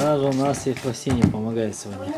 Даже у нас Ефросиния помогает сегодня.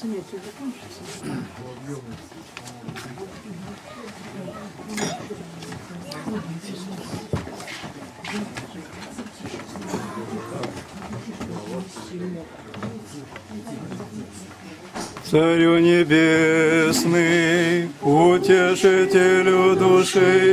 Занятие. Царю небесный, утешителю души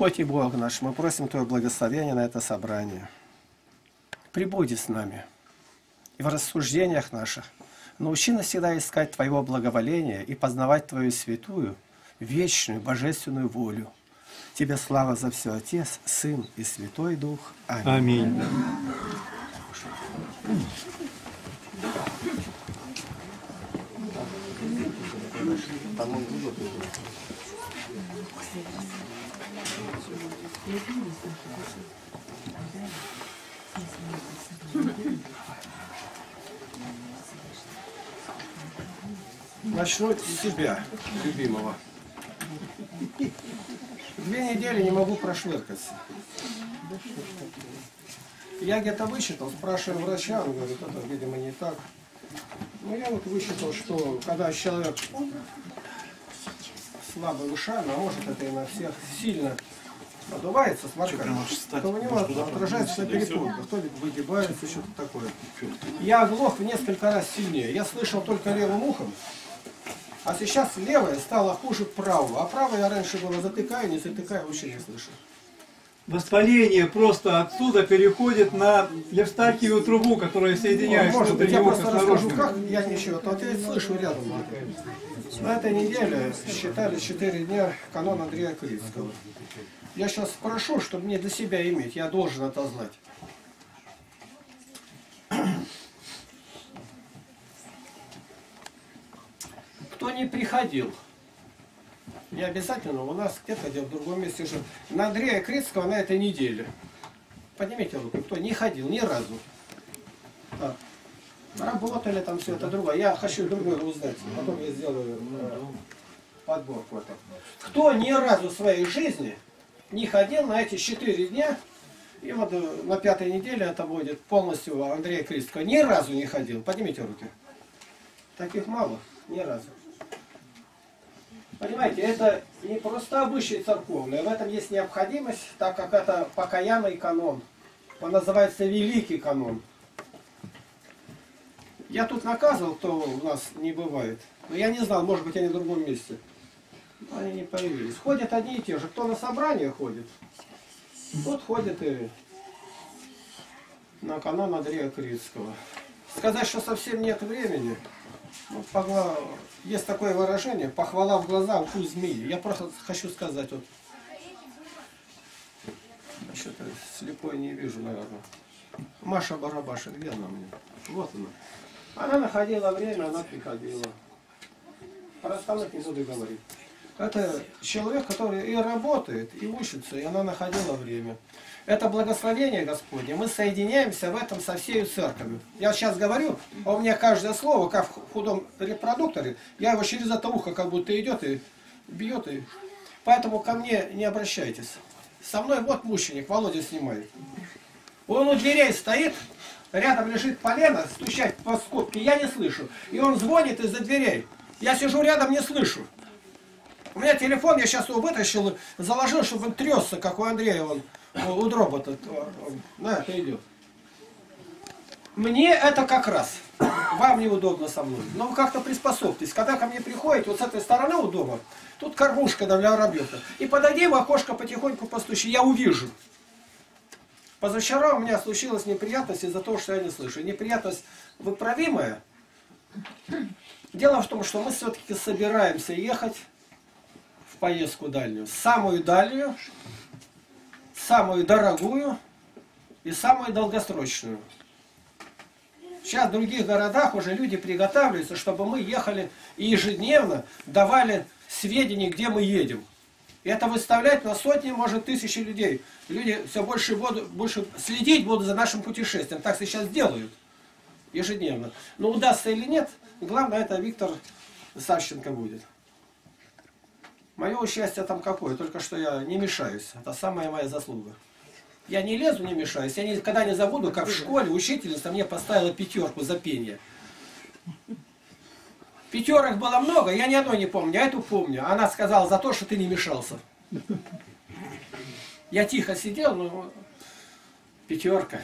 Господь и Бог наш, мы просим Твое благословение на это собрание. Прибуди с нами и в рассуждениях наших. Научи нас всегда искать Твоего благоволения и познавать Твою святую, вечную, божественную волю. Тебе слава за все, Отец, Сын и Святой Дух. Аминь. Аминь. Начну с себя, любимого. Две недели не могу прошвыркаться. Я где-то высчитал, спрашиваю врача, он говорит, это, видимо, не так. Ну, я вот высчитал, что когда человек слабый ушами, а может это и на всех сильно надувается с морками, то у него отражается на перепонках, то ли выгибается, что-то такое. Я оглох в несколько раз сильнее. Я слышал только левым ухом, а сейчас левое стало хуже правого. А правое я раньше было затыкаю, не затыкаю, вообще не слышу. Воспаление просто отсюда переходит на Евстахиеву трубу, которая соединяет Может быть, я просто расскажу, как я ничего, то вот я слышу рядом. На этой неделе считали 4 дня канон Андрея Крицкого. Я сейчас спрошу, чтобы мне для себя иметь, я должен это знать. Кто не приходил, не обязательно, у нас где-то где в другом месте же. На Андрея Крицкого на этой неделе. Поднимите руку, кто не ходил ни разу. А, Работали там все это другое. Я хочу другое узнать. Потом я сделаю э, подборку. это. Кто ни разу в своей жизни не ходил на эти четыре дня, и вот э, на пятой неделе это будет полностью Андрея Кристкого, ни разу не ходил. Поднимите руки. Таких мало, ни разу. Понимаете, это не просто обычай церковный, в этом есть необходимость, так как это покаянный канон. Он называется Великий канон. Я тут наказывал, кто у нас не бывает. Но я не знал, может быть, они в другом месте. Но Они не появились. Ходят одни и те же. Кто на собрание ходит, тот ходит и на канон Андрея Крицкого. Сказать, что совсем нет времени, ну, погла- есть такое выражение, похвала в глаза, укус змеи. Я просто хочу сказать, вот, что-то слепой не вижу, наверное. Маша Барабаша, где она меня? Вот она. Она находила время, она приходила. Про остальных не буду говорить. Это человек, который и работает, и учится, и она находила время. Это благословение Господне. Мы соединяемся в этом со всей церковью. Я сейчас говорю, а у меня каждое слово, как в худом репродукторе, я его через это ухо как будто идет и бьет. И... Поэтому ко мне не обращайтесь. Со мной вот мученик, Володя снимает. Он у дверей стоит, рядом лежит полено, стучать по скобке, я не слышу. И он звонит из-за дверей. Я сижу рядом, не слышу. У меня телефон, я сейчас его вытащил, заложил, чтобы он тресся, как у Андрея, он, у дробота. На, это идет. Мне это как раз. Вам неудобно со мной. Но вы как-то приспособьтесь. Когда ко мне приходите, вот с этой стороны у дома, тут кормушка для воробьев. И подойди в окошко потихоньку постучи, я увижу. Позавчера у меня случилась неприятность из-за того, что я не слышу. Неприятность выправимая. Дело в том, что мы все-таки собираемся ехать поездку дальнюю. Самую дальнюю, самую дорогую и самую долгосрочную. Сейчас в других городах уже люди приготавливаются, чтобы мы ехали и ежедневно давали сведения, где мы едем. И это выставлять на сотни, может, тысячи людей. Люди все больше будут, больше следить будут за нашим путешествием. Так сейчас делают ежедневно. Но удастся или нет, главное, это Виктор Савченко будет. Мое участие там какое? Только что я не мешаюсь. Это самая моя заслуга. Я не лезу, не мешаюсь. Я никогда не забуду, как в школе учительница мне поставила пятерку за пение. Пятерок было много, я ни одной не помню, а эту помню. Она сказала за то, что ты не мешался. Я тихо сидел, ну, пятерка.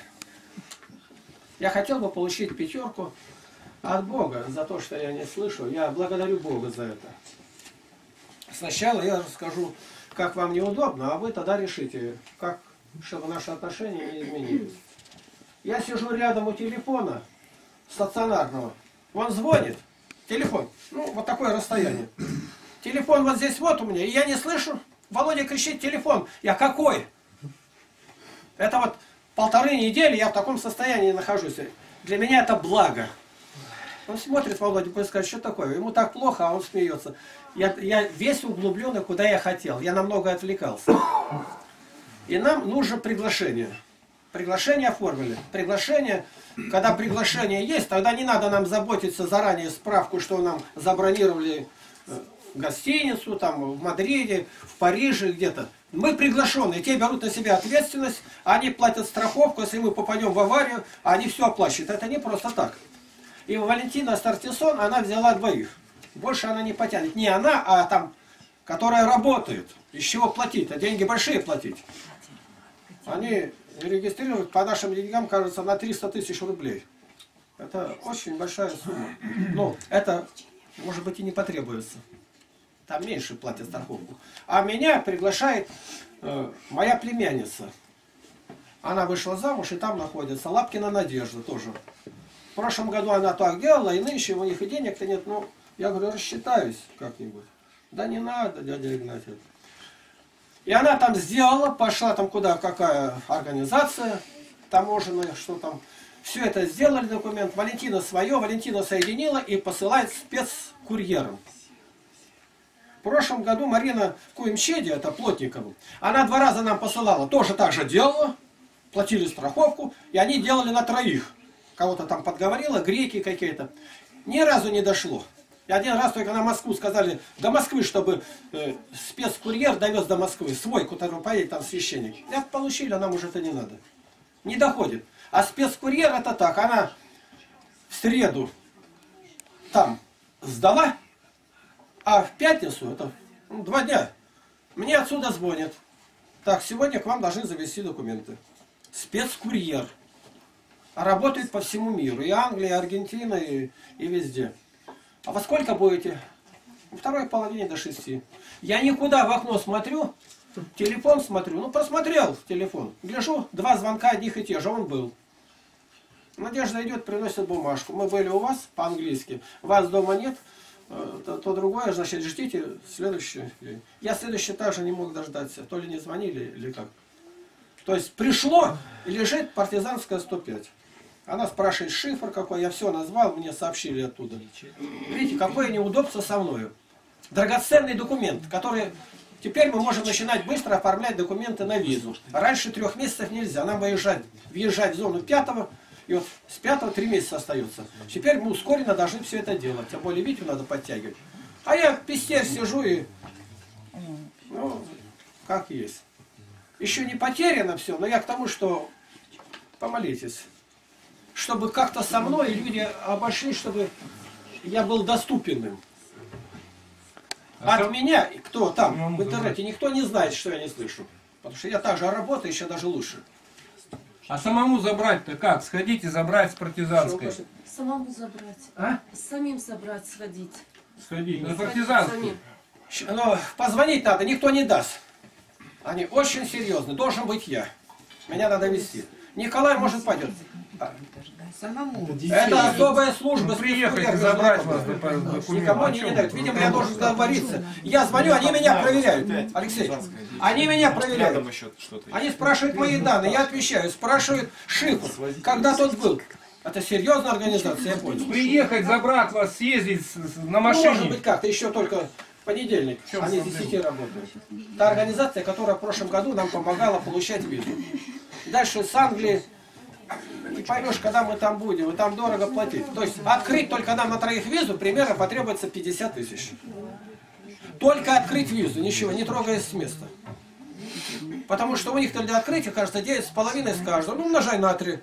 Я хотел бы получить пятерку от Бога за то, что я не слышу. Я благодарю Бога за это. Сначала я расскажу, как вам неудобно, а вы тогда решите, как, чтобы наши отношения не изменились. Я сижу рядом у телефона стационарного. Он звонит. Телефон. Ну, вот такое расстояние. Телефон вот здесь вот у меня, и я не слышу. Володя кричит телефон. Я какой? Это вот полторы недели я в таком состоянии нахожусь. Для меня это благо. Он смотрит, Володя, будет сказать, что такое? Ему так плохо, а он смеется. Я, я весь углубленный, куда я хотел. Я намного отвлекался. И нам нужно приглашение. Приглашение оформили. Приглашение, когда приглашение есть, тогда не надо нам заботиться заранее справку, что нам забронировали э, гостиницу, там, в Мадриде, в Париже где-то. Мы приглашенные, те берут на себя ответственность, они платят страховку, если мы попадем в аварию, они все оплачивают. Это не просто так. И Валентина Стартисон, она взяла двоих. Больше она не потянет. Не она, а там, которая работает. Из чего платить? А деньги большие платить. Они регистрируют по нашим деньгам, кажется, на 300 тысяч рублей. Это очень большая сумма. Но это, может быть, и не потребуется. Там меньше платят страховку. А меня приглашает э, моя племянница. Она вышла замуж, и там находится Лапкина Надежда тоже. В прошлом году она так делала, и нынче у них и денег-то нет. Ну, я говорю, рассчитаюсь как-нибудь. Да не надо, дядя Игнатий. И она там сделала, пошла там куда, какая организация таможенная, что там. Все это сделали документ. Валентина свое, Валентина соединила и посылает спецкурьером. В прошлом году Марина Куемчеди, это Плотникова, она два раза нам посылала, тоже так же делала, платили страховку, и они делали на троих. Кого-то там подговорила, греки какие-то. Ни разу не дошло. И один раз только на Москву сказали, до Москвы, чтобы э, спецкурьер довез до Москвы, свой, который поедет там священник. Это получили, а нам уже это не надо. Не доходит. А спецкурьер это так, она в среду там сдала, а в пятницу, это ну, два дня, мне отсюда звонят. Так, сегодня к вам должны завести документы. Спецкурьер. А работает по всему миру. И Англия, и Аргентина, и, и везде. А во сколько будете? Во второй половине до шести. Я никуда в окно смотрю, телефон смотрю. Ну, просмотрел телефон. Гляжу, два звонка одних и тех же. Он был. Надежда идет, приносит бумажку. Мы были у вас по-английски. Вас дома нет. Э, то, то другое, значит, ждите следующий. Я следующий также не мог дождаться. То ли не звонили, или как. То есть пришло, лежит партизанская 105. Она спрашивает шифр какой, я все назвал, мне сообщили оттуда. Видите, какое неудобство со мною. Драгоценный документ, который теперь мы можем начинать быстро оформлять документы на визу. Раньше трех месяцев нельзя, нам выезжать, въезжать в зону пятого, и вот с пятого три месяца остается. Теперь мы ускоренно должны все это делать, тем более Витю надо подтягивать. А я пестер сижу и, ну, как есть. Еще не потеряно все, но я к тому, что помолитесь чтобы как-то со мной люди обошли, чтобы я был доступен им. От меня, кто там в интернете, никто не знает, что я не слышу. Потому что я также работаю, еще даже лучше. А самому забрать-то как? Сходите забрать с партизанской. Самому забрать. А? Самим забрать, сходить. Сходить на Сходить партизанскую. Но позвонить надо, никто не даст. Они очень серьезны, должен быть я. Меня надо вести. Николай может пойдет. Самому. Это особая служба. Приехать и спецпроверка забрать вас. Никому они не дают. Видимо, я должен договориться. Я звоню, они меня проверяют. Алексей, они меня проверяют. Они спрашивают мои данные, я отвечаю. Спрашивают шифр, когда тот был. Это серьезная организация, я понял. Приехать, забрать вас, съездить на Ну, может машине. быть как-то еще только понедельник. Они с 10 работают. Та организация, которая в прошлом году нам помогала получать визу. Дальше с Англии не поймешь, когда мы там будем, и там дорого платить. То есть открыть только нам на троих визу примерно потребуется 50 тысяч. Только открыть визу, ничего, не трогаясь с места. Потому что у них для открытия, кажется, 9,5 с каждого. Ну, умножай на 3.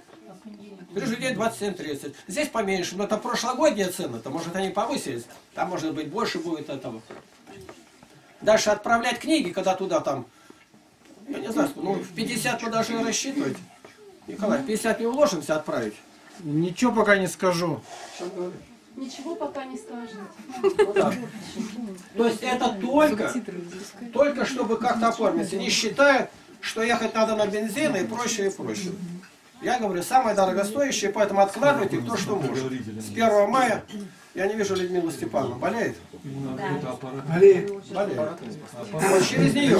При людей 27-30. Здесь поменьше, но это прошлогодняя цена, то может они повысились. Там может быть больше будет этого. Дальше отправлять книги, когда туда там, я не знаю, ну в 50 мы даже и рассчитывать. Николай, в 50 не уложимся отправить. Ничего пока не скажу. Ничего пока не скажет. Да. То есть это только, только чтобы как-то оформиться, не считая, что ехать надо на бензин и прочее, и прочее. Я говорю, самое дорогостоящее, поэтому откладывайте кто что может. С 1 мая, я не вижу Людмилу Степановну, болеет? Болеет. Болеет. Вот через нее.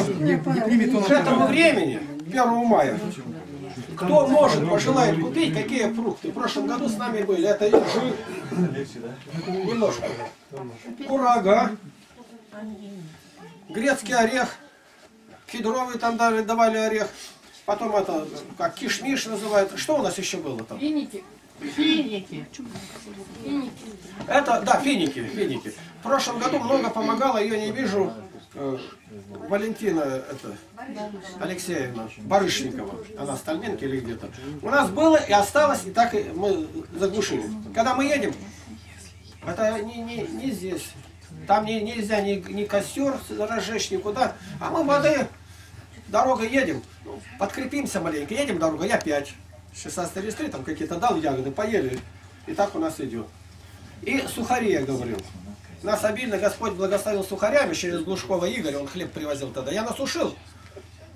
К этому времени, 1 мая, кто может, пожелает купить, какие фрукты. В прошлом году с нами были. Это инжир, немножко. Курага, грецкий орех, кедровый там дали, давали орех. Потом это, как кишмиш называют. Что у нас еще было там? Финики. Финики. Финики. Это, да, финики, финики. В прошлом году много помогала, ее не вижу, Валентина это, Алексеевна Барышникова. Она в Стальменке или где-то. У нас было и осталось, и так мы заглушили. Когда мы едем, это не, не, не здесь. Там не, нельзя ни, ни костер разжечь, никуда. А мы воды, дорога едем, ну, подкрепимся маленько, едем дорога, я 5. 16 листы, там какие-то дал ягоды, поели. И так у нас идет. И сухари, я говорил. Нас обильно Господь благословил сухарями через Глушкова Игоря, он хлеб привозил тогда. Я насушил.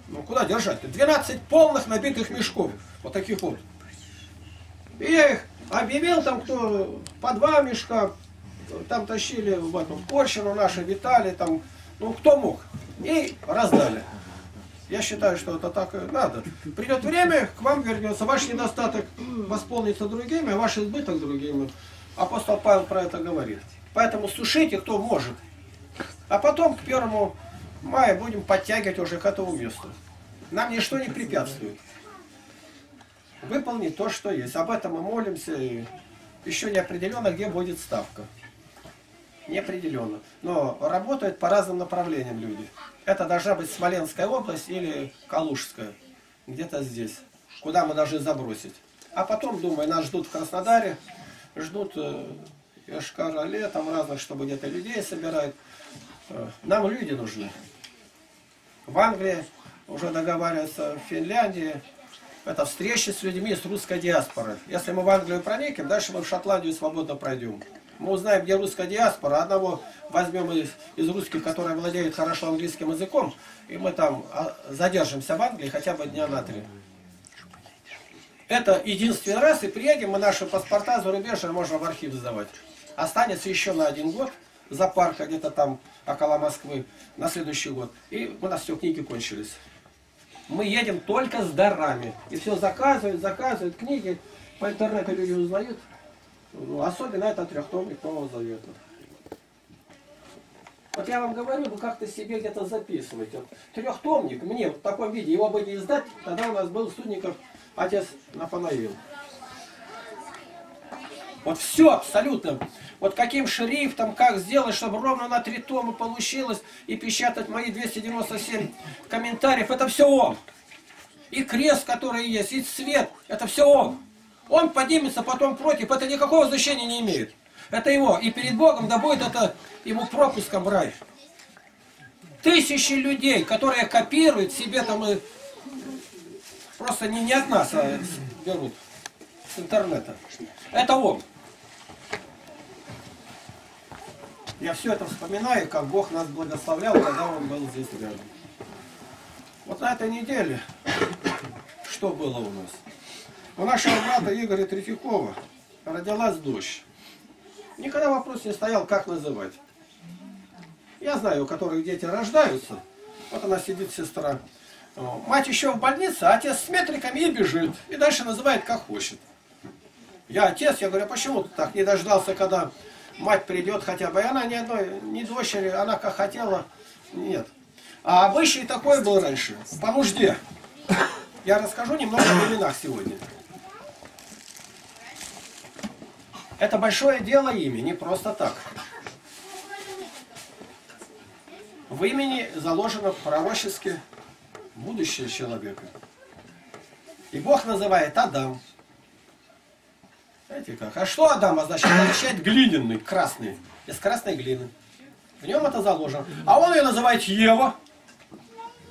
Ну куда держать? 12 полных набитых мешков. Вот таких вот. И я их объявил, там кто по два мешка, там тащили в этом Корщину наши, Виталий, там, ну кто мог. И раздали. Я считаю, что это так надо. Придет время, к вам вернется ваш недостаток восполнится другими, а ваш избыток другими. Апостол Павел про это говорит. Поэтому сушите, кто может. А потом к первому мая будем подтягивать уже к этому месту. Нам ничто не препятствует. Выполнить то, что есть. Об этом мы молимся. И еще не определенно, где будет ставка. Не определенно. Но работают по разным направлениям люди. Это должна быть Смоленская область или Калужская. Где-то здесь. Куда мы должны забросить. А потом, думаю, нас ждут в Краснодаре. Ждут Йошкар-Оле, там разных, чтобы где-то людей собирают. Э, Нам люди нужны. В Англии уже договариваются, в Финляндии. Это встречи с людьми с русской диаспоры. Если мы в Англию проникнем, дальше мы в Шотландию свободно пройдем. Мы узнаем, где русская диаспора. Одного возьмем из, из русских, которые владеют хорошо английским языком, и мы там а, задержимся в Англии хотя бы дня на три. Это единственный раз, и приедем, мы наши паспорта зарубежные можно в архив сдавать. Останется еще на один год за парка где-то там около Москвы на следующий год. И у нас все, книги кончились. Мы едем только с дарами. И все заказывают, заказывают книги. По интернету люди узнают. Ну, особенно это трехтомник Нового Завета. Вот я вам говорю, вы как-то себе где-то записываете. Трехтомник, мне в таком виде, его бы не издать, тогда у нас был Судников отец Нафанаил. Вот все абсолютно. Вот каким шрифтом, как сделать, чтобы ровно на три тома получилось, и печатать мои 297 комментариев, это все он. И крест, который есть, и цвет, это все он. Он поднимется потом против, это никакого значения не имеет. Это его. И перед Богом да будет это ему пропуском рай. Тысячи людей, которые копируют себе там и просто не, не от нас а берут с интернета. Это он. Я все это вспоминаю, как Бог нас благословлял, когда Он был здесь рядом. Вот на этой неделе, что было у нас? У нашего брата Игоря Третьякова родилась дочь. Никогда вопрос не стоял, как называть. Я знаю, у которых дети рождаются. Вот она сидит, сестра. Мать еще в больнице, а отец с метриками и бежит. И дальше называет, как хочет. Я отец, я говорю, а почему ты так не дождался, когда мать придет хотя бы. И она ни одной, ни дочери, она как хотела, нет. А обычай такой был раньше, по нужде. Я расскажу немного о именах сегодня. Это большое дело имя, не просто так. В имени заложено пророчески будущее человека. И Бог называет Адам. Знаете как? А что Адам означает? Означает глиняный, красный, из красной глины. В нем это заложено. А он ее называет Ева.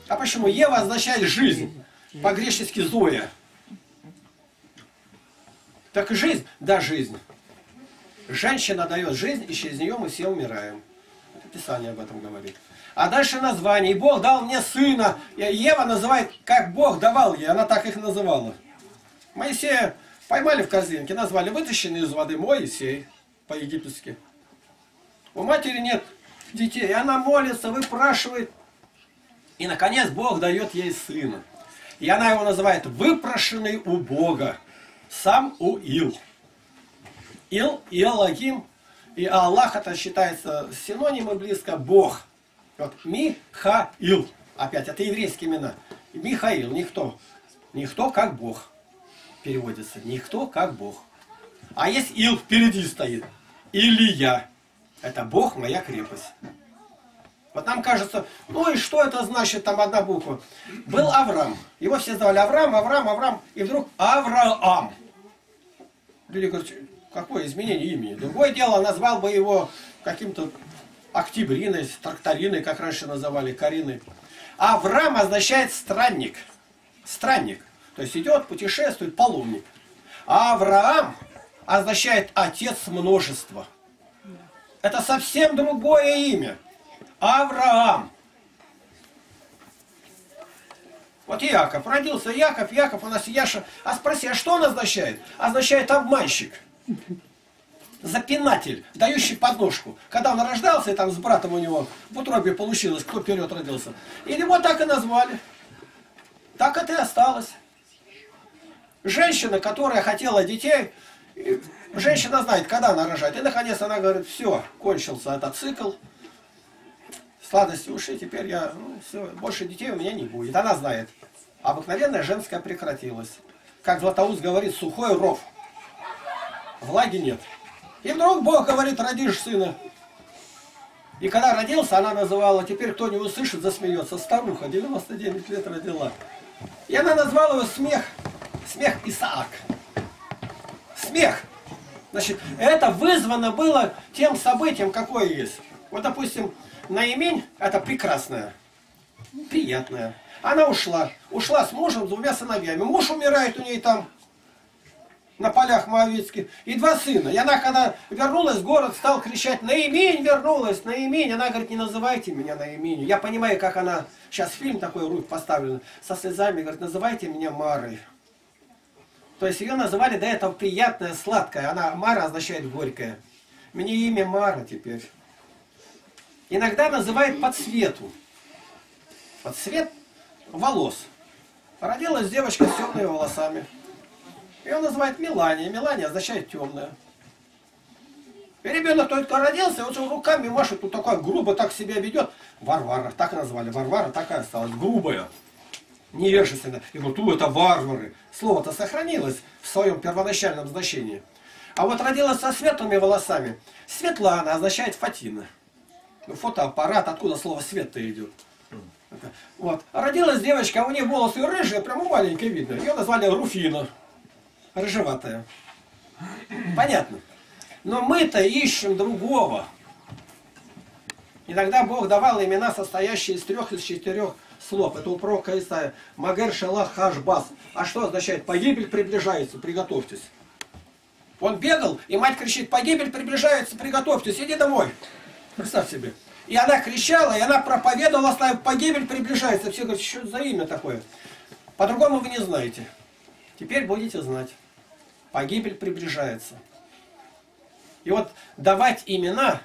А почему? Ева означает жизнь. По-гречески Зоя. Так и жизнь, да, жизнь. Женщина дает жизнь, и через нее мы все умираем. Это Писание об этом говорит. А дальше название. И Бог дал мне сына. И Ева называет, как Бог давал ей. Она так их называла. Моисея поймали в корзинке, назвали вытащенный из воды Моисей по-египетски. У матери нет детей. И она молится, выпрашивает. И, наконец, Бог дает ей сына. И она его называет выпрошенный у Бога. Сам Уил. Ил, Иолагим и Аллах это считается синонимы близко Бог. Вот Михаил. Опять, это еврейские имена. Михаил, никто. Никто как Бог. Переводится. Никто как Бог. А есть Ил впереди стоит. Илья. Это Бог моя крепость. Вот нам кажется, ну и что это значит, там одна буква. Был Авраам. Его все звали Авраам, Авраам, Авраам. И вдруг Авраам. Люди говорят, какое изменение имени? Другое дело, назвал бы его каким-то октябриной, тракториной, как раньше называли, Кариной. Авраам означает странник. Странник. То есть идет, путешествует, паломник. А Авраам означает отец множества. Это совсем другое имя. Авраам. Вот Яков. Родился Яков, Яков у нас Яша. А спроси, а что он означает? Означает обманщик. Запинатель, дающий подножку. Когда он рождался, и там с братом у него в утробе получилось, кто вперед родился. И его так и назвали. Так это и осталось. Женщина, которая хотела детей, женщина знает, когда она рожает. И наконец она говорит, все, кончился этот цикл. Сладости уши, теперь я, ну, все, больше детей у меня не будет. Она знает. Обыкновенная женская прекратилась. Как Златоуст говорит, сухой ров. Влаги нет. И вдруг Бог говорит, родишь сына. И когда родился, она называла, теперь кто не услышит, засмеется. Старуха, 99 лет родила. И она назвала его смех. Смех Исаак. Смех. Значит, это вызвано было тем событием, какое есть. Вот, допустим, Наимень – это прекрасная, приятная. Она ушла. Ушла с мужем, с двумя сыновьями. Муж умирает у ней там, на полях Моавицких. И два сына. И она, когда вернулась в город, стал кричать, Наимень вернулась, Наимень. Она говорит, не называйте меня Наимень. Я понимаю, как она, сейчас фильм такой рук поставлен, со слезами, говорит, называйте меня Марой. То есть ее называли до этого приятная, сладкая. Она, Мара означает горькая. Мне имя Мара теперь. Иногда называют по цвету. Под цвет волос. Родилась девочка с темными волосами. Ее называют Мелания. Мелания означает темная. И ребенок только родился, и он руками машет, тут такой грубо так себя ведет. Варвара, так назвали. Варвара такая осталась, грубая, невежественная. И говорят, у, это варвары. Слово-то сохранилось в своем первоначальном значении. А вот родилась со светлыми волосами. Светлана означает Фатина. Ну, фотоаппарат, откуда слово свет-то идет. Вот. Родилась девочка, у нее волосы рыжие, прямо маленькие видно. Ее назвали Руфина. Рыжеватая. Понятно. Но мы-то ищем другого. Иногда Бог давал имена, состоящие из трех, из четырех слов. Это у пророка Исаия. Магер Шалах Хашбас. А что означает? Погибель приближается, приготовьтесь. Он бегал, и мать кричит, погибель приближается, приготовьтесь, иди домой. Представь себе. И она кричала, и она проповедовала, что погибель приближается. Все говорят, что за имя такое? По-другому вы не знаете. Теперь будете знать. Погибель приближается. И вот давать имена,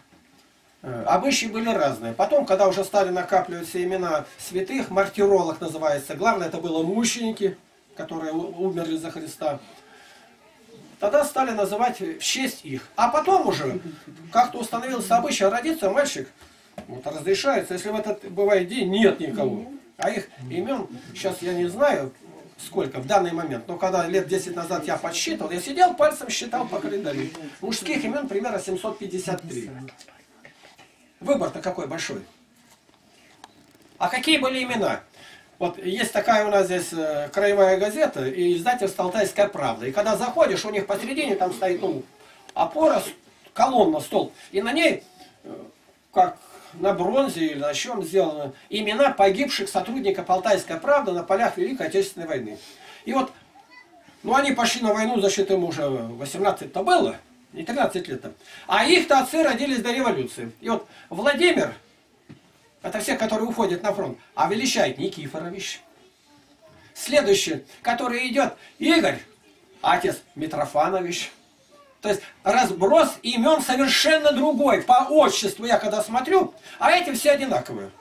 обычаи были разные. Потом, когда уже стали накапливаться имена святых, мартиролог называется. Главное, это было мученики, которые умерли за Христа. Тогда стали называть в честь их. А потом уже как-то установился обычай, родится мальчик, вот разрешается, если в этот бывает день нет никого. А их имен, сейчас я не знаю, сколько в данный момент, но когда лет 10 назад я подсчитывал, я сидел пальцем считал по календарю. Мужских имен примерно 753. Выбор-то какой большой. А какие были имена? Вот есть такая у нас здесь э, краевая газета и издательство «Алтайская правда». И когда заходишь, у них посередине там стоит ну, опора, колонна, стол. И на ней, э, как на бронзе или на чем сделано, имена погибших сотрудников «Алтайской правды» на полях Великой Отечественной войны. И вот, ну они пошли на войну, значит им уже 18-то было, не 13 лет. -то. А их-то отцы родились до революции. И вот Владимир, это все, которые уходят на фронт. А величает Никифорович. Следующий, который идет, Игорь, отец Митрофанович. То есть разброс имен совершенно другой. По отчеству я когда смотрю, а эти все одинаковые.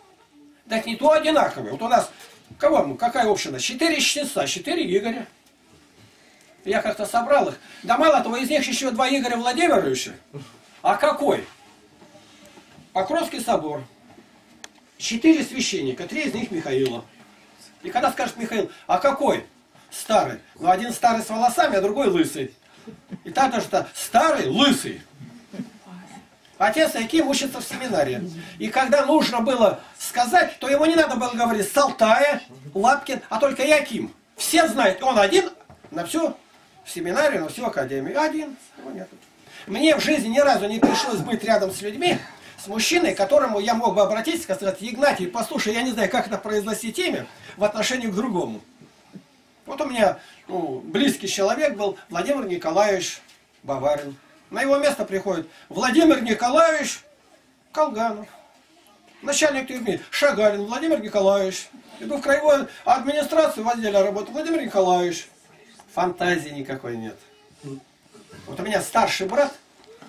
Так не то одинаковые. Вот у нас, кого, какая община? Четыре чтеца, четыре Игоря. Я как-то собрал их. Да мало того, из них еще два Игоря Владимировича. А какой? Покровский собор. Четыре священника, три из них Михаила. И когда скажет Михаил, а какой? Старый. Ну, один старый с волосами, а другой лысый. И так тоже -то старый, лысый. Отец Яким учится в семинарии. И когда нужно было сказать, то ему не надо было говорить Салтая, Лапкин, а только Яким. Все знают, он один на всю семинарию, на всю академию. Один, его нету. Мне в жизни ни разу не пришлось быть рядом с людьми, с мужчиной, к которому я мог бы обратиться сказать, Игнатий, послушай, я не знаю, как это произносить имя в отношении к другому. Вот у меня ну, близкий человек был Владимир Николаевич Баварин. На его место приходит Владимир Николаевич Колганов. Начальник тюрьмы Шагарин Владимир Николаевич. Иду в краевую администрацию в отделе работы. Владимир Николаевич. Фантазии никакой нет. Вот у меня старший брат,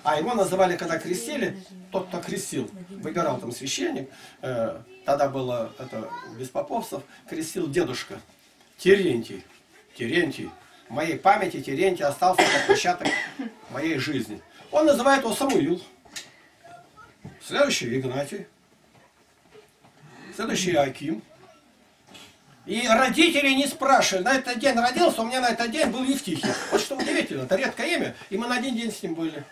а его называли, когда крестили, тот, кто крестил, выбирал там священник, э, тогда было это без поповцев, крестил дедушка Терентий. Терентий. В моей памяти Терентий остался как отпечаток моей жизни. Он называет его Самуил. Следующий Игнатий. Следующий Аким. И родители не спрашивали, на этот день родился, у меня на этот день был Евтихий. Вот что удивительно, это редкое имя, и мы на один день с ним были.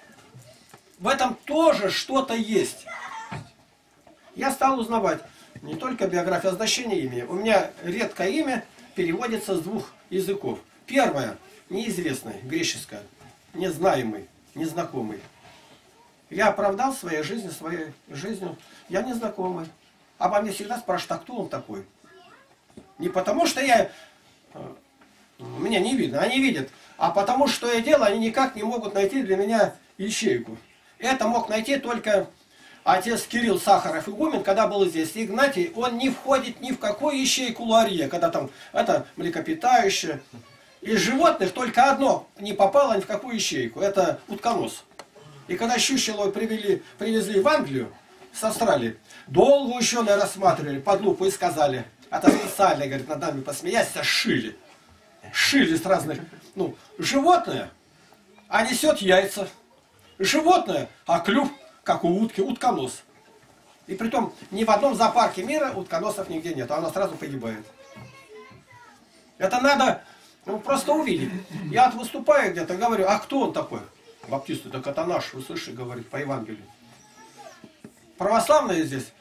В этом тоже что-то есть. Я стал узнавать не только биографию, а значение имени. У меня редкое имя переводится с двух языков. Первое, неизвестное, греческое, незнаемый, незнакомый. Я оправдал своей жизнью, своей жизнью. Я незнакомый. Обо мне всегда спрашивают, а кто он такой? Не потому, что я... э, Меня не видно, они видят. А потому, что я делаю, они никак не могут найти для меня ячейку. Это мог найти только отец Кирилл Сахаров игумен, когда был здесь. Игнатий, он не входит ни в какую ячейку ларья, когда там это млекопитающее. Из животных только одно не попало ни в какую ячейку. Это утконос. И когда Щущелова привели, привезли в Англию, с Австралии, долго ученые рассматривали под лупу и сказали, это специально, говорит, над нами посмеяться, шили. шили с разных. Ну, животное, а несет яйца. Животное, а клюв, как у утки, утконос. И притом ни в одном зоопарке мира утконосов нигде нет, оно сразу погибает. Это надо ну, просто увидеть. Я вот выступаю где-то, говорю, а кто он такой? Баптисты, так это наш, вы слышите, говорит, по Евангелию. Православные здесь?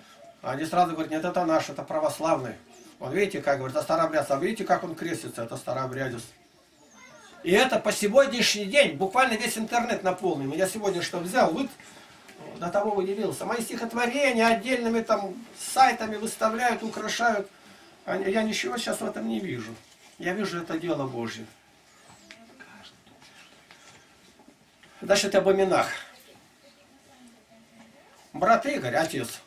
Они сразу говорят, нет, это наш, это православный. Он, видите, как говорит, это старообрядец. А видите, как он крестится, это старообрядец. И это по сегодняшний день, буквально весь интернет наполнен. Я сегодня что взял, вот до того удивился. Мои стихотворения отдельными там сайтами выставляют, украшают. Я ничего сейчас в этом не вижу. Я вижу это дело Божье. Значит, об именах. Брат Игорь, отец,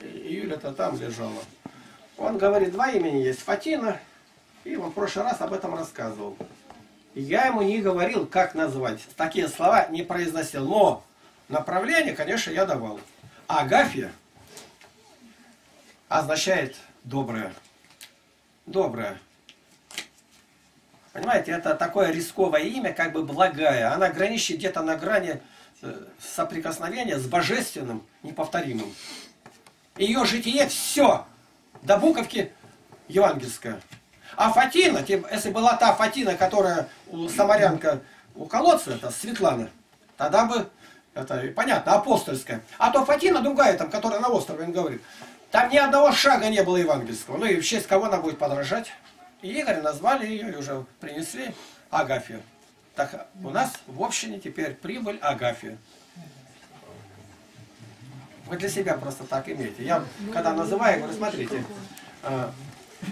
Юля-то там лежала. Он говорит, два имени есть, Фатина, и он в прошлый раз об этом рассказывал. Я ему не говорил, как назвать. Такие слова не произносил. Но направление, конечно, я давал. Агафья означает доброе. Доброе. Понимаете, это такое рисковое имя, как бы благая. Она граничит где-то на грани э, соприкосновения с божественным, неповторимым. Ее житие все, до буковки евангельское. А Фатина, если была та Фатина, которая у самарянка у колодца, это Светлана, тогда бы, это понятно, апостольская. А то Фатина другая, там, которая на острове, он говорит, там ни одного шага не было евангельского. Ну и в честь кого она будет подражать? И Игорь назвали ее и уже принесли Агафию. Так у нас в общине теперь прибыль Агафия. Вы для себя просто так имеете. Я когда называю, говорю, смотрите, э, э,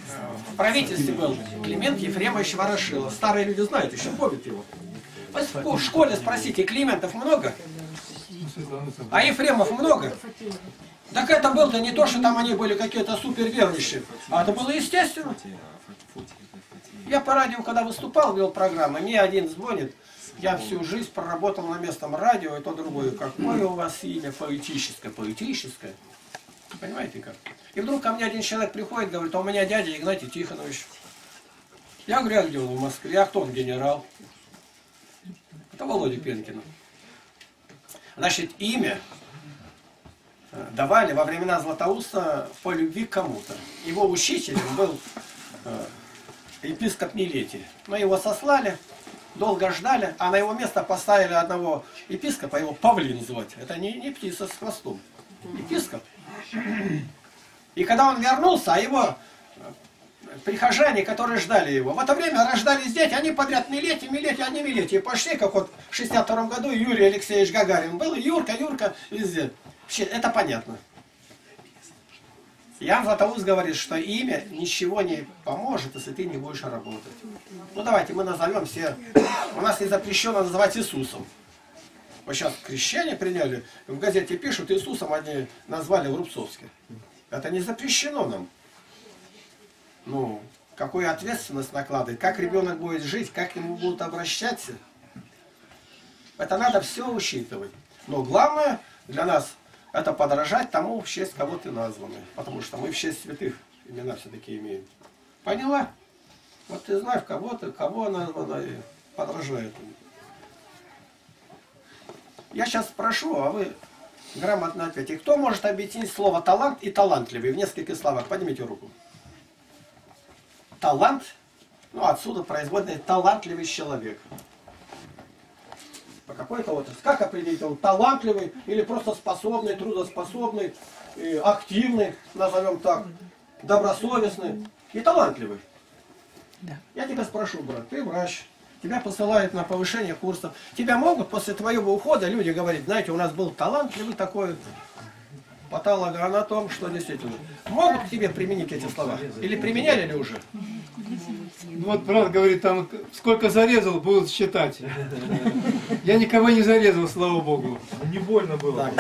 в правительстве был Климент Ефремович Ворошилов. Старые люди знают, еще помнят его. В школе спросите, Климентов много? А Ефремов много? Так это было-то не то, что там они были какие-то суперверующие, а это было естественно. Я по радио, когда выступал, вел программы, мне один звонит, я всю жизнь проработал на местном радио, и то другое. Какое у вас имя поэтическое, поэтическое. Понимаете как? И вдруг ко мне один человек приходит, говорит, а у меня дядя Игнатий Тихонович. Я говорю, а где он в Москве? А кто он генерал? Это Володя Пенкин. Значит, имя э, давали во времена Златоуста по любви к кому-то. Его учителем был э, епископ Милетий. Но его сослали, долго ждали, а на его место поставили одного епископа, его Павлин звать. Это не, не птица с хвостом. Епископ. И когда он вернулся, а его прихожане, которые ждали его, в это время рождались дети, они подряд Милетий, Милетий, они Милетий. Пошли, как вот в 62 году Юрий Алексеевич Гагарин был, Юрка, Юрка, везде. Вообще, это понятно. Ян Златоуст говорит, что имя ничего не поможет, если ты не будешь работать. Ну давайте мы назовем все. У нас не запрещено называть Иисусом. Вот сейчас крещение приняли, в газете пишут, Иисусом они назвали в Рубцовске. Это не запрещено нам. Ну, какую ответственность накладывать, как ребенок будет жить, как к нему будут обращаться. Это надо все учитывать. Но главное для нас это подражать тому, в честь кого ты названы. Потому что мы в честь святых имена все-таки имеем. Поняла? Вот ты знаешь, кого ты, кого названо и подражает. Я сейчас спрошу, а вы грамотно ответите. Кто может объяснить слово талант и талантливый в нескольких словах? Поднимите руку. Талант, ну отсюда производный талантливый человек по какой-то отрасли. Как определить, он талантливый или просто способный, трудоспособный, активный, назовем так, добросовестный и талантливый. Да. Я тебя спрошу, брат, ты врач, тебя посылают на повышение курсов. Тебя могут после твоего ухода люди говорить, знаете, у нас был талантливый такой патологоанатом, что действительно. Могут к тебе применить эти слова? Или применяли ли уже? Ну вот брат говорит, там сколько зарезал, будут считать. Я никого не зарезал, слава Богу. Не больно было.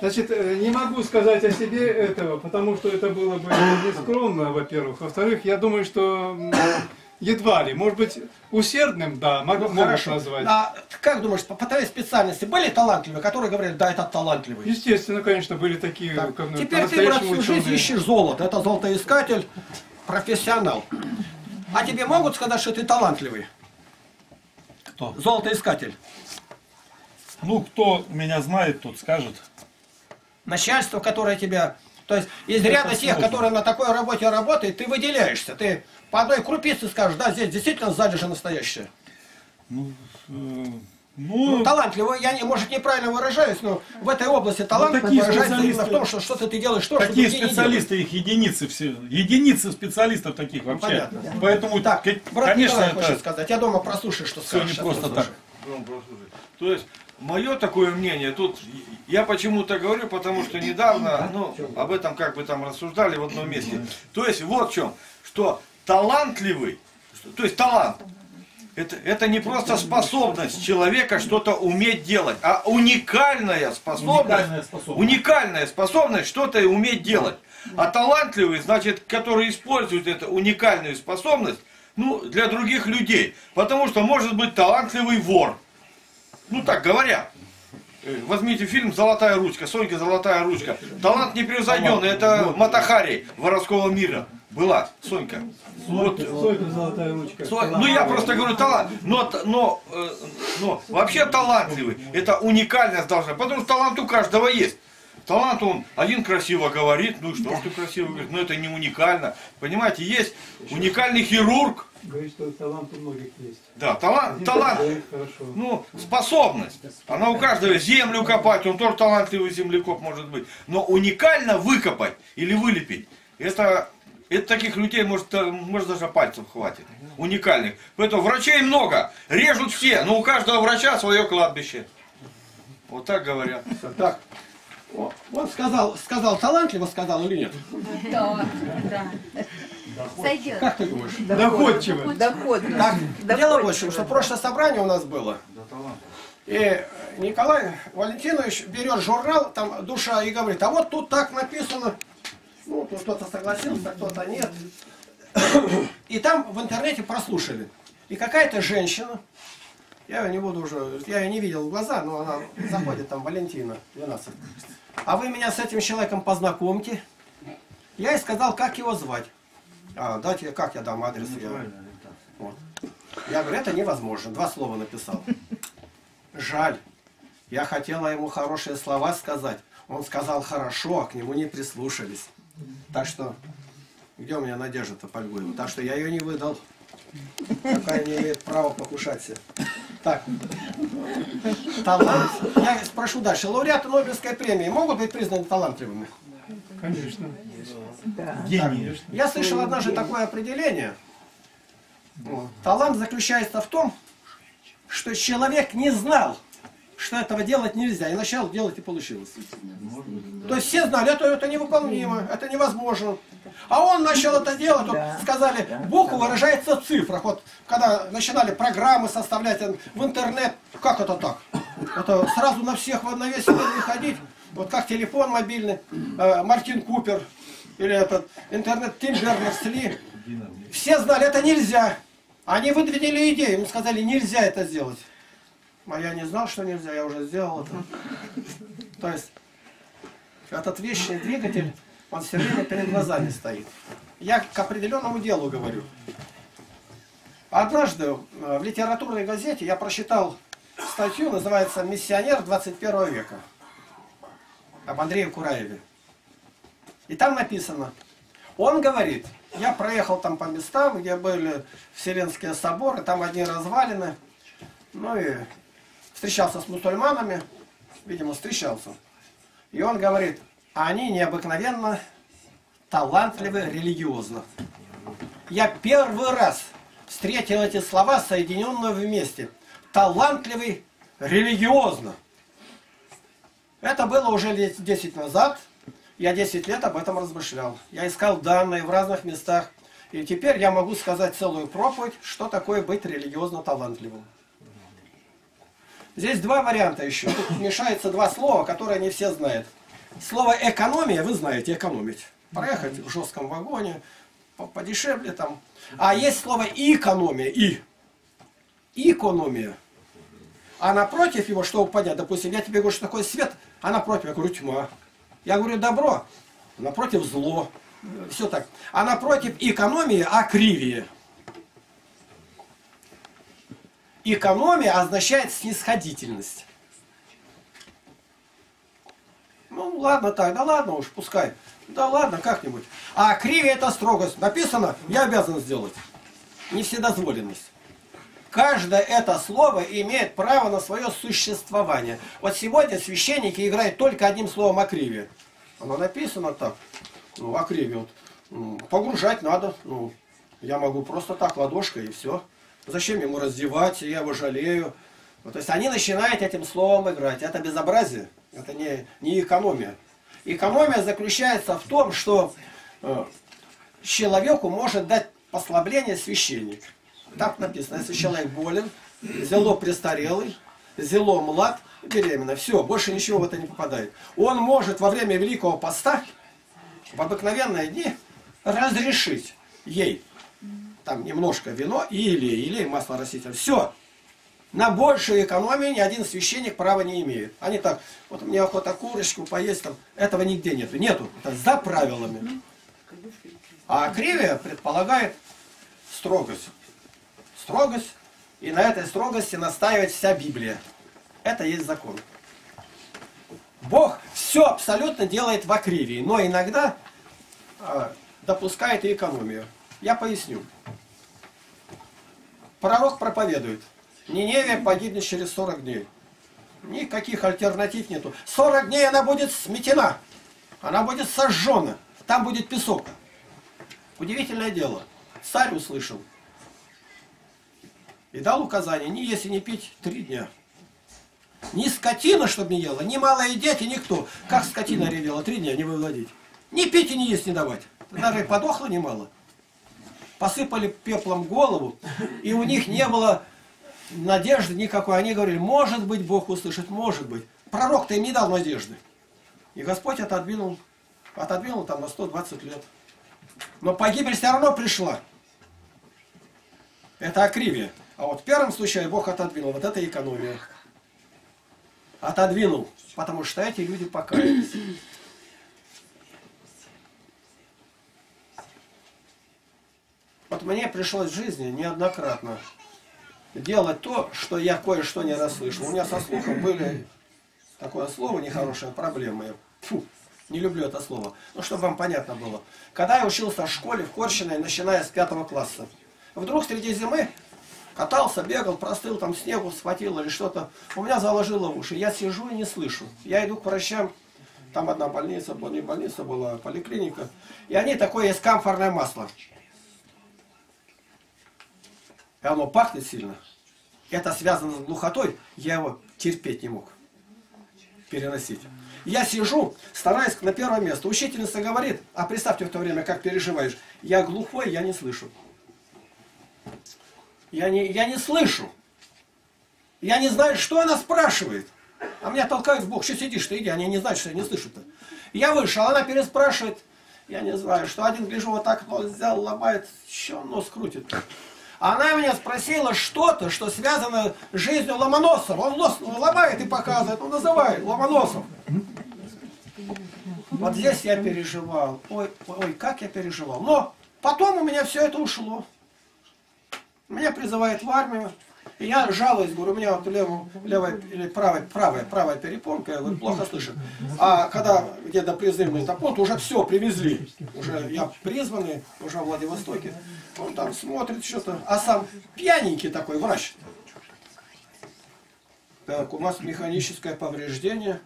Значит, э, не могу сказать о себе этого, потому что это было бы нескромно, во-первых. Во-вторых, я думаю, что едва ли. Может быть, усердным, да, могу, ну, могут назвать. А как думаешь, по, по твоей специальности были талантливые, которые говорили, да, это талантливый? Естественно, конечно, были такие. Так. Как, ну, Теперь ты, брат, всю жизнь ищешь золото. Это золотоискатель, профессионал. А тебе могут сказать, что ты талантливый? Кто? Золотоискатель. Ну, кто меня знает, тот скажет. Начальство, которое тебя... То есть из ряда тех, которые на такой работе работают, ты выделяешься. Ты по одной крупице скажешь, да, здесь действительно сзади же настоящее. Ну, э, Ну, ну, талантливый, я, не, может, неправильно выражаюсь, но в этой области талант Ну, такие выражается именно в том, что что-то ты делаешь, то, что такие другие не специалисты, их единицы все. Единицы специалистов таких вообще. понятно. Поэтому, делают. Так, брат конечно, Николай это сказать. Я дома прослушаю, что все скажешь. не Сейчас просто так. Ну. То есть, мое такое мнение, тут я почему-то говорю, потому что недавно, ну, об этом как бы там рассуждали в одном месте. То есть, вот в чем, что талантливый, то есть талант, это, это не просто способность человека что-то уметь делать, а уникальная способность, Уникальная способность. уникальная способность что-то уметь делать. А талантливый, значит, который использует эту уникальную способность, ну, для других людей. Потому что может быть талантливый вор. Ну, так говорят. Э, Возьмите фильм «Золотая ручка», Сонька «Золотая ручка». Талант непревзойденный, это Матахари воровского мира. Была Сонька. Вот, Сойка золотая ручка. Со- Ну я просто говорю талант, но, но, э, но вообще талантливый, это уникальность должна, потому что талант у каждого есть. Талант он один красиво говорит, ну и что, что красиво говорит, но это не уникально. Понимаете, есть уникальный хирург, Говорит, что талант у многих есть. да, талант, талант, Говорит, Хорошо. ну, способность. Она у каждого землю копать, он тоже талантливый землекоп может быть. Но уникально выкопать или вылепить, это, это таких людей может, э, может даже пальцев хватит. Уникальных. Поэтому врачей много, режут все, но у каждого врача свое кладбище. Вот так говорят. Так, он сказал, сказал талантливо, сказал или нет? Да, да. Сойдет. Как ты думаешь? Доходчиво. Доходно. Так, дело в том, что прошлое собрание у нас было. И Николай Валентинович берет журнал, там душа, и говорит, а вот тут так написано. Ну, тут кто-то согласился, кто-то нет. И там в интернете прослушали. И какая-то женщина, я ее не буду уже, я ее не видел в глаза, но она заходит там, Валентина, 12. А вы меня с этим человеком познакомьте. Я ей сказал, как его звать. А, дайте, как я дам адрес? Я... Вот. Я говорю, это невозможно. Два слова написал. Жаль. Я хотела ему хорошие слова сказать. Он сказал хорошо, а к нему не прислушались. Так что, где у меня Надежда-то Польгуева? Так что я ее не выдал. Какая не имеет права покушаться. Так. Талант. Я спрошу дальше. Лауреаты Нобелевской премии могут быть признаны талантливыми? Конечно. Гений. Я слышал однажды такое определение. Талант заключается в том, что человек не знал, что этого делать нельзя, и начал делать и получилось. То есть все знали, это, это невыполнимо, это невозможно. А он начал это делать, вот сказали, Бог выражается в цифрах. Вот когда начинали программы составлять в интернет, как это так? Это сразу на всех на весь мир выходить. Вот как телефон мобильный, э, Мартин Купер, или этот интернет Тим Бернерс-Ли. Все знали, это нельзя. Они выдвинули идею, им сказали, нельзя это сделать. А я не знал, что нельзя, я уже сделал это. То есть, этот вечный двигатель, он все время перед глазами стоит. Я к определенному делу говорю. Однажды э, в литературной газете я прочитал статью, называется «Миссионер 21 века» об Андрее Кураеве. И там написано, он говорит, я проехал там по местам, где были Вселенские соборы, там одни развалины, ну и встречался с мусульманами, видимо, встречался. И он говорит, они необыкновенно талантливы религиозно. Я первый раз встретил эти слова, соединенные вместе. Талантливый религиозно. Это было уже лет 10 назад. Я 10 лет об этом размышлял. Я искал данные в разных местах. И теперь я могу сказать целую проповедь, что такое быть религиозно талантливым. Здесь два варианта еще. Тут мешается два слова, которые не все знают. Слово экономия, вы знаете, экономить. Проехать в жестком вагоне, по- подешевле там. А есть слово экономия, и. Экономия. А напротив его, чтобы понять, допустим, я тебе говорю, что такое свет, а напротив, я говорю, тьма. Я говорю, добро, напротив зло. Все так. А напротив экономии, а кривие. Экономия означает снисходительность. Ну ладно так, да ладно уж, пускай. Да ладно, как-нибудь. А криве это строгость. Написано, я обязан сделать. Не вседозволенность. Каждое это слово имеет право на свое существование. Вот сегодня священники играют только одним словом акриве. Оно написано так. Ну, акриве вот. Ну, погружать надо. Ну, я могу просто так ладошкой и все. Зачем ему раздевать, я его жалею. Вот, то есть они начинают этим словом играть. Это безобразие, это не, не экономия. Экономия заключается в том, что э, человеку может дать послабление священник. Так написано, если человек болен, зело престарелый, зело млад, беременна, все, больше ничего в это не попадает. Он может во время Великого Поста, в обыкновенные дни, разрешить ей там немножко вино или, или масло растительное. Все. На большую экономию ни один священник права не имеет. Они так, вот мне охота курочку поесть, там, этого нигде нету. Нету. Это за правилами. А кривия предполагает строгость. Строгость. И на этой строгости настаивает вся Библия. Это есть закон. Бог все абсолютно делает в акривии, но иногда э, допускает и экономию. Я поясню. Пророк проповедует. Ниневия погибнет через 40 дней. Никаких альтернатив нету. 40 дней она будет сметена. Она будет сожжена. Там будет песок. Удивительное дело. Царь услышал. И дал указание, не есть и не пить три дня. Ни скотина, чтобы не ела, ни малые дети, никто. Как скотина ревела, три дня не выводить. Ни пить и не есть, не давать. Даже и подохло немало. Посыпали пеплом голову, и у них не было надежды никакой. Они говорили, может быть, Бог услышит, может быть. Пророк-то им не дал надежды. И Господь отодвинул, отодвинул там на 120 лет. Но погибель все равно пришла. Это акривия. А вот в первом случае Бог отодвинул. Вот это экономия. Отодвинул. Потому что эти люди покаялись. Вот мне пришлось в жизни неоднократно делать то, что я кое-что не расслышал. У меня со слухом были такое слово нехорошее, проблемы. Фу, не люблю это слово. Ну, чтобы вам понятно было. Когда я учился в школе в Корщиной, начиная с пятого класса, вдруг среди зимы катался, бегал, простыл, там снегу схватил или что-то. У меня заложило уши. Я сижу и не слышу. Я иду к врачам. Там одна больница, не больница была, поликлиника. И они такое есть камфорное масло. И оно пахнет сильно. Это связано с глухотой. Я его терпеть не мог. Переносить. Я сижу, стараюсь на первое место. Учительница говорит, а представьте в то время, как переживаешь. Я глухой, я не слышу. Я не, я не слышу. Я не знаю, что она спрашивает. А меня толкают в бок, что сидишь ты, иди. Они не знают, что я не слышу-то. Я вышел, она переспрашивает. Я не знаю, что один, гляжу, вот так нос взял, ломает, еще нос крутит. Она меня спросила что-то, что связано с жизнью Ломоносова. Он нос ломает и показывает, он называет Ломоносов. Вот здесь я переживал. Ой, ой, как я переживал. Но потом у меня все это ушло. Меня призывают в армию. Я жалуюсь, говорю, у меня вот левая, левая или правая, правая, правая перепонка, я говорю, плохо слышу. А когда где-то призывный топот, то уже все, привезли. Уже я призванный, уже в Владивостоке. Он там смотрит что-то. А сам пьяненький такой врач. Так, у нас механическое повреждение.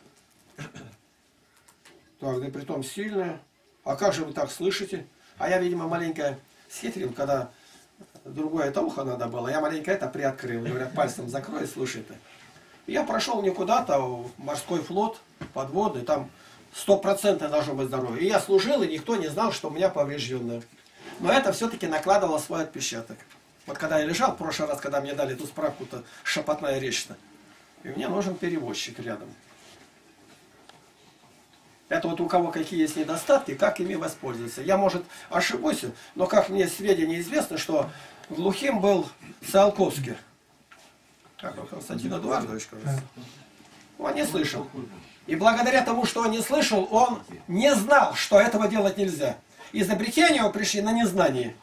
Так, да и притом сильное. А как же вы так слышите? А я, видимо, маленько схитрил, когда другое это ухо надо было. Я маленько это приоткрыл. Говорят, пальцем закрой, слушай ты. Я прошел не куда-то, в морской флот, подводный, там стопроцентное должно быть здоровье. И я служил, и никто не знал, что у меня поврежденное. Но это все-таки накладывало свой отпечаток. Вот когда я лежал в прошлый раз, когда мне дали эту справку-то, шепотная речь-то, и мне нужен перевозчик рядом. Это вот у кого какие есть недостатки, как ими воспользоваться. Я, может, ошибусь, но как мне сведения известно, что глухим был Циолковский. Как он, Константин Эдуардович, кажется. Он не слышал. И благодаря тому, что он не слышал, он не знал, что этого делать нельзя. Изобретения его пришли на незнании.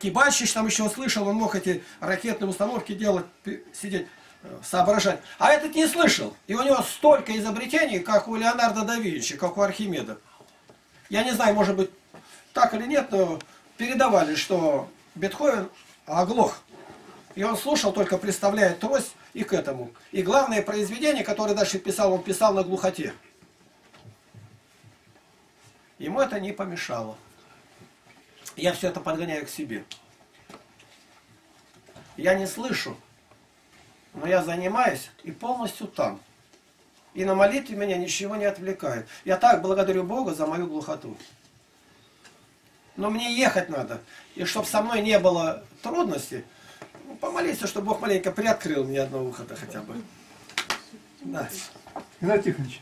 Кибальщич там еще слышал, он мог эти ракетные установки делать, сидеть, э, соображать. А этот не слышал. И у него столько изобретений, как у Леонардо да Винчи, как у Архимеда. Я не знаю, может быть, так или нет, но передавали, что Бетховен оглох. И он слушал, только представляя трость и к этому. И главное произведение, которое дальше писал, он писал на глухоте. Ему это не помешало. Я все это подгоняю к себе. Я не слышу, но я занимаюсь и полностью там. И на молитве меня ничего не отвлекает. Я так благодарю Бога за мою глухоту. Но мне ехать надо. И чтобы со мной не было трудностей, ну, помолиться, чтобы Бог маленько приоткрыл мне одно ухо-то хотя бы. Да. Игнатий Тихонович,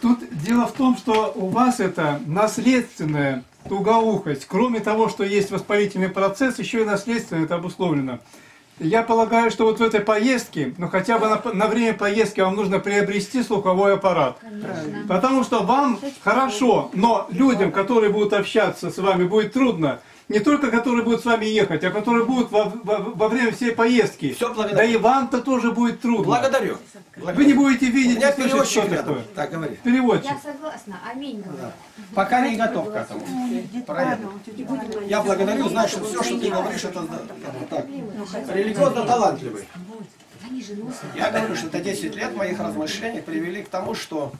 тут дело в том, что у вас это наследственная тугоухость. Кроме того, что есть воспалительный процесс, еще и наследственно это обусловлено. Я полагаю, что вот в этой поездке, ну хотя бы на, на время поездки вам нужно приобрести слуховой аппарат. Потому что вам хорошо, но людям, которые будут общаться с вами, будет трудно. Не только которые будут с вами ехать, а которые будут во, во- во время всей поездки. Всё, благодарю. да и вам-то тоже будет трудно. Благодарю. Вы не будете видеть слышать, переводчик что рядом. такое. Так говори. Переводчик. Я согласна. Аминь, говорю. Пока не готов к этому. Правильно. Я благодарю, знаю, что все, что ты говоришь, это да, так. Религиозно талантливый. Я говорю, что это 10 лет моих размышлений привели к тому, что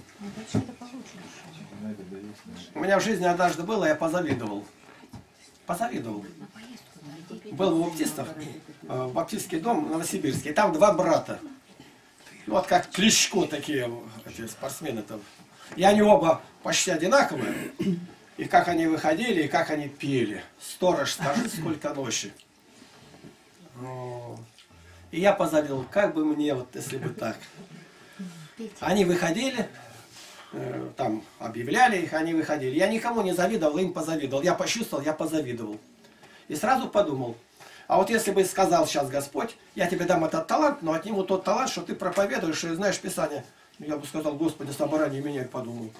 у меня в жизни однажды было, я позавидовал. Позавидовал. Был у баптистов, э, баптистский дом новосибирский, там два брата. Ну, вот как Кличко такие, эти спортсмены там. И они оба почти одинаковые. И как они выходили, и как они пели. Сторож, скажи, сколько ночи. И я позавидовал, как бы мне, вот если бы так. Они выходили, э, там объявляли их, они выходили. Я никому не завидовал, им позавидовал. Я почувствовал, я позавидовал. И сразу подумал, а вот если бы сказал сейчас Господь, я тебе дам этот талант, но отниму тот талант, что ты проповедуешь и знаешь Писание. Я бы сказал, Господи, собрание меня и подумал.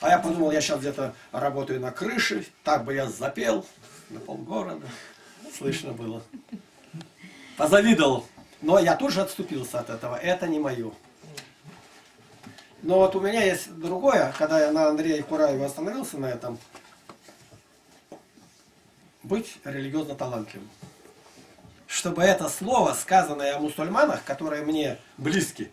А я подумал, я сейчас где-то работаю на крыше, так бы я запел на полгорода. Слышно было. Позавидовал. Но я тут же отступился от этого. Это не мое. Но вот у меня есть другое, когда я на Андрея Кураева остановился на этом. Быть религиозно талантливым. Чтобы это слово, сказанное о мусульманах, которые мне близки,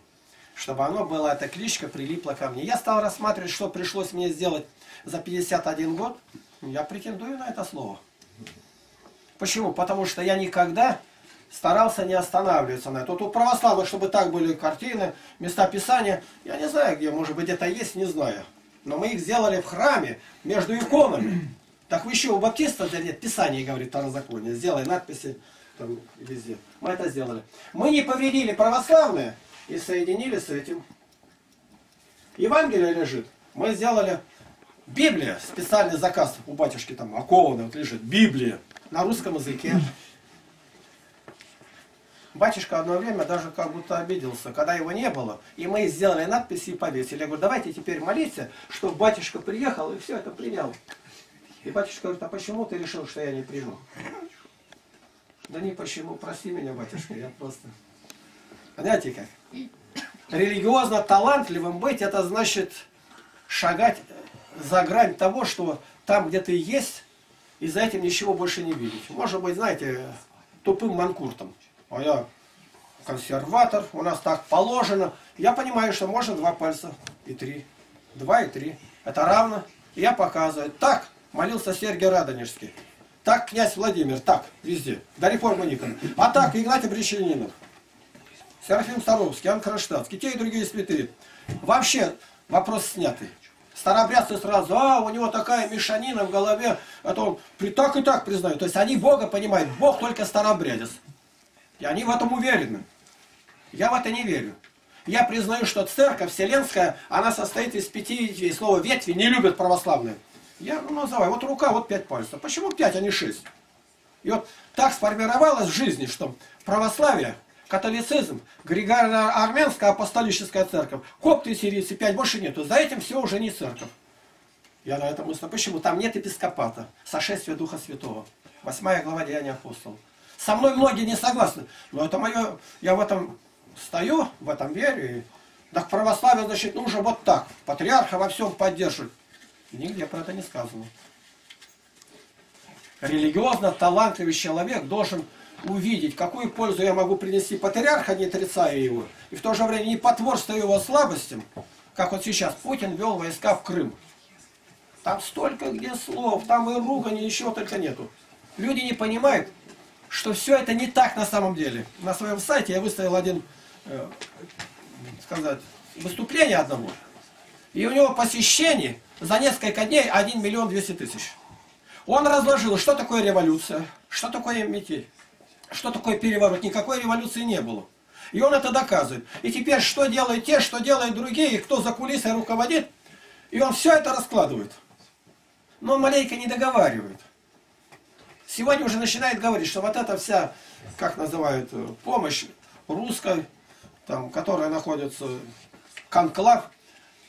чтобы оно было, эта кличка прилипла ко мне. Я стал рассматривать, что пришлось мне сделать за 51 год. Я претендую на это слово. Почему? Потому что я никогда старался не останавливаться на это. Вот у православных, чтобы так были картины, места писания, я не знаю где, может быть где-то есть, не знаю. Но мы их сделали в храме, между иконами. Так вы еще у баптиста да нет, Писание говорит второзаконие, сделай надписи там везде. Мы это сделали. Мы не повредили православные и соединили с этим. Евангелие лежит. Мы сделали Библия, специальный заказ у батюшки там, окованная, вот лежит, Библия на русском языке. Батюшка одно время даже как будто обиделся, когда его не было, и мы сделали надписи и повесили. Я говорю, давайте теперь молиться, чтобы батюшка приехал и все это принял. И батюшка говорит, а почему ты решил, что я не приму? Да не почему, прости меня, батюшка, я просто... Понимаете как? Религиозно талантливым быть, это значит шагать за грань того, что там, где ты есть, и за этим ничего больше не видеть. Может быть, знаете, тупым манкуртом. А я консерватор, у нас так положено. Я понимаю, что можно два пальца и три. Два и три. Это равно. Я показываю. Так молился Сергий Радонежский. Так князь Владимир. Так, везде. До реформы Никона. А так Игнатий Брещанинов. Серафим Старовский, Иоанн Кронштадтский, те и другие святые. Вообще вопрос снятый. Старобрядцы сразу, а, у него такая мешанина в голове, а то он так и так признают. То есть они Бога понимают, Бог только старобрядец. И они в этом уверены. Я в это не верю. Я признаю, что церковь вселенская, она состоит из пяти ветвей. Слово ветви не любят православные. Я ну, называю, вот рука, вот пять пальцев. Почему пять, а не шесть? И вот так сформировалось в жизни, что православие, католицизм, Григориано-Армянская апостолическая церковь, копты и сирийцы, пять больше нету. За этим все уже не церковь. Я на этом мыслю. Почему? Там нет епископата, сошествия Духа Святого. Восьмая глава Деяния апостолов. Со мной многие не согласны. Но это мое, я в этом стою, в этом верю. И, так православие, значит, нужно вот так. Патриарха во всем поддерживать. Нигде про это не сказано. Религиозно талантливый человек должен увидеть, какую пользу я могу принести патриарха, не отрицая его, и в то же время не потворствуя его слабостям, как вот сейчас Путин вел войска в Крым. Там столько где слов, там и ругани, ничего только нету. Люди не понимают, что все это не так на самом деле. На своем сайте я выставил один, э, сказать, выступление одного. И у него посещений за несколько дней 1 миллион 200 тысяч. Он разложил, что такое революция, что такое метель, что такое переворот. Никакой революции не было. И он это доказывает. И теперь что делают те, что делают другие, кто за кулисой руководит, и он все это раскладывает. Но он маленько не договаривает. Сегодня уже начинает говорить, что вот эта вся, как называют, э, помощь русской, там, которая находится, конклав,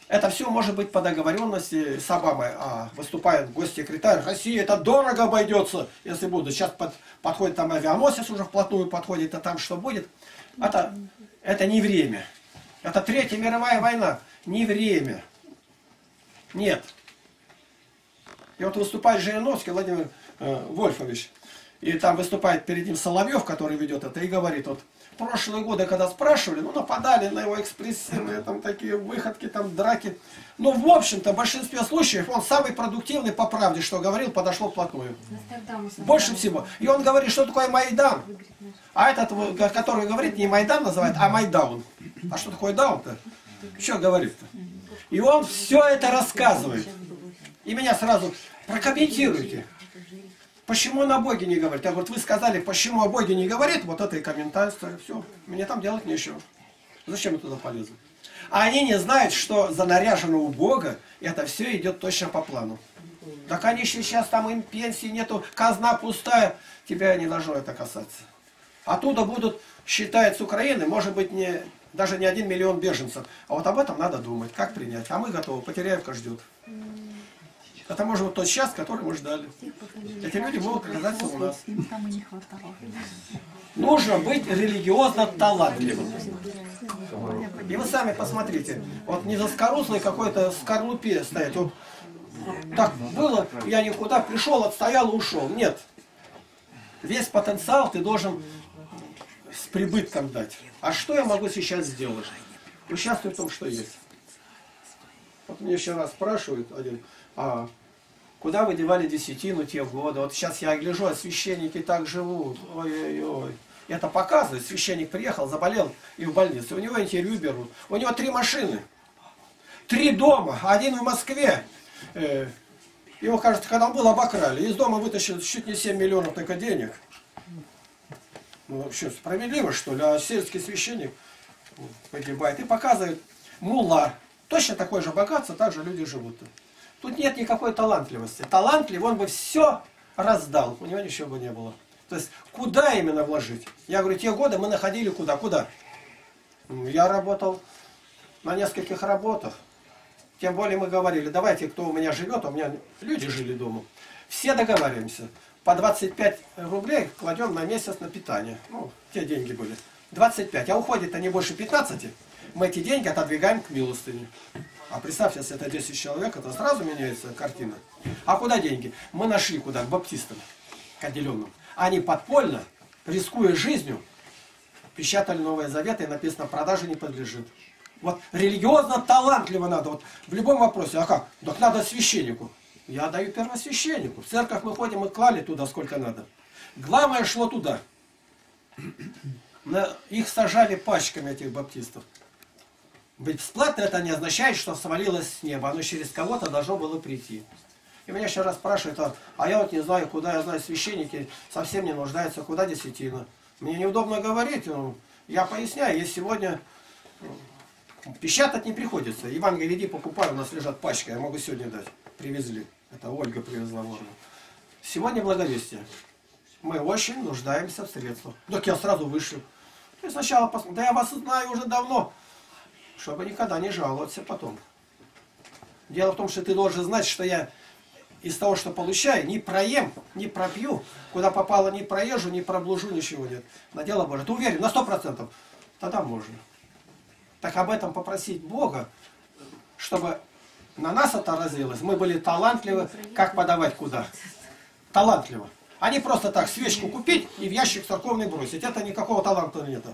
это все может быть по договоренности с Обамой. А выступает госсекретарь России, это дорого обойдется, если будут. Сейчас под, подходит там авианосец уже вплотную подходит, а там что будет. Это, это не время. Это Третья мировая война. Не время. Нет. И вот выступает Жириновский Владимир Вольфович. И там выступает перед ним Соловьев, который ведет это, и говорит, вот прошлые годы, когда спрашивали, ну, нападали на его экспрессивные там такие выходки, там драки. Но, в общем-то, в большинстве случаев он самый продуктивный по правде, что говорил, подошло вплотную. Больше всего. И он говорит, что такое Майдан. А этот, который говорит, не Майдан называет, а Майдаун. А что такое даун-то? Что говорит-то? И он все это рассказывает. И меня сразу прокомментируйте. Почему он о Боге не говорит? Я говорю, вы сказали, почему о Боге не говорит, вот это и комментарий, все. Мне там делать нечего. Зачем я туда полезу? А они не знают, что за наряженного Бога это все идет точно по плану. Так они сейчас там им пенсии нету, казна пустая. Тебя не должно это касаться. Оттуда будут считать с Украины, может быть, не, даже не один миллион беженцев. А вот об этом надо думать, как принять. А мы готовы, Потеряевка ждет. Это может быть тот час, который мы ждали. Эти люди могут оказаться у нас. Нужно быть религиозно талантливым. И вы сами посмотрите, вот не заскорузлый какой-то скорлупе стоять. Вот так было, я никуда пришел, отстоял и ушел. Нет. Весь потенциал ты должен с прибытком дать. А что я могу сейчас сделать? Участвуй в том, что есть. Вот мне еще раз спрашивают один, а куда вы девали десятину те годы? Вот сейчас я гляжу, а священники так живут. Ой-ой-ой. Это показывает, священник приехал, заболел и в больнице. У него интервью берут. У него три машины. Три дома. Один в Москве. Э, Его, кажется, когда он был, обокрали. Из дома вытащили чуть не 7 миллионов только денег. Ну, вообще, справедливо, что ли? А сельский священник погибает. И показывает мула. Точно такое же богатство, так же люди живут. Тут нет никакой талантливости. Талантлив, он бы все раздал. У него ничего бы не было. То есть, куда именно вложить? Я говорю, те годы мы находили куда? Куда? Я работал на нескольких работах. Тем более мы говорили, давайте, кто у меня живет, у меня люди жили дома. Все договариваемся. По 25 рублей кладем на месяц на питание. Ну, те деньги были. 25. А уходит-то не больше 15. Мы эти деньги отодвигаем к милостыне. А представьте, если это 10 человек, это сразу меняется картина. А куда деньги? Мы нашли куда? К баптистам, к отделенным. Они подпольно, рискуя жизнью, печатали Новые Заветы, и написано, продаже не подлежит. Вот религиозно талантливо надо. Вот в любом вопросе. А как? Так надо священнику. Я даю первосвященнику. В церковь мы ходим и клали туда сколько надо. Главное шло туда. Их сажали пачками, этих баптистов. Быть бесплатно это не означает, что свалилось с неба. Оно через кого-то должно было прийти. И меня еще раз спрашивают, а, а я вот не знаю, куда, я знаю, священники совсем не нуждаются, куда десятина. Мне неудобно говорить, ну, я поясняю, есть сегодня ну, печатать не приходится. Евангелие иди покупай, у нас лежат пачки, я могу сегодня дать. Привезли. Это Ольга привезла в. Сегодня благовестие. Мы очень нуждаемся в средствах. Так я сразу вышел. И сначала посмотрел, да я вас знаю уже давно, чтобы никогда не жаловаться потом. Дело в том, что ты должен знать, что я из того, что получаю, не проем, не пропью, куда попало, не проезжу, не проблужу, ничего нет. На дело Божие. Ты уверен, на сто процентов? Тогда можно. Так об этом попросить Бога, чтобы на нас отразилось. Мы были талантливы, как подавать куда. Талантливо. А не просто так свечку купить и в ящик церковный бросить. Это никакого таланта нет.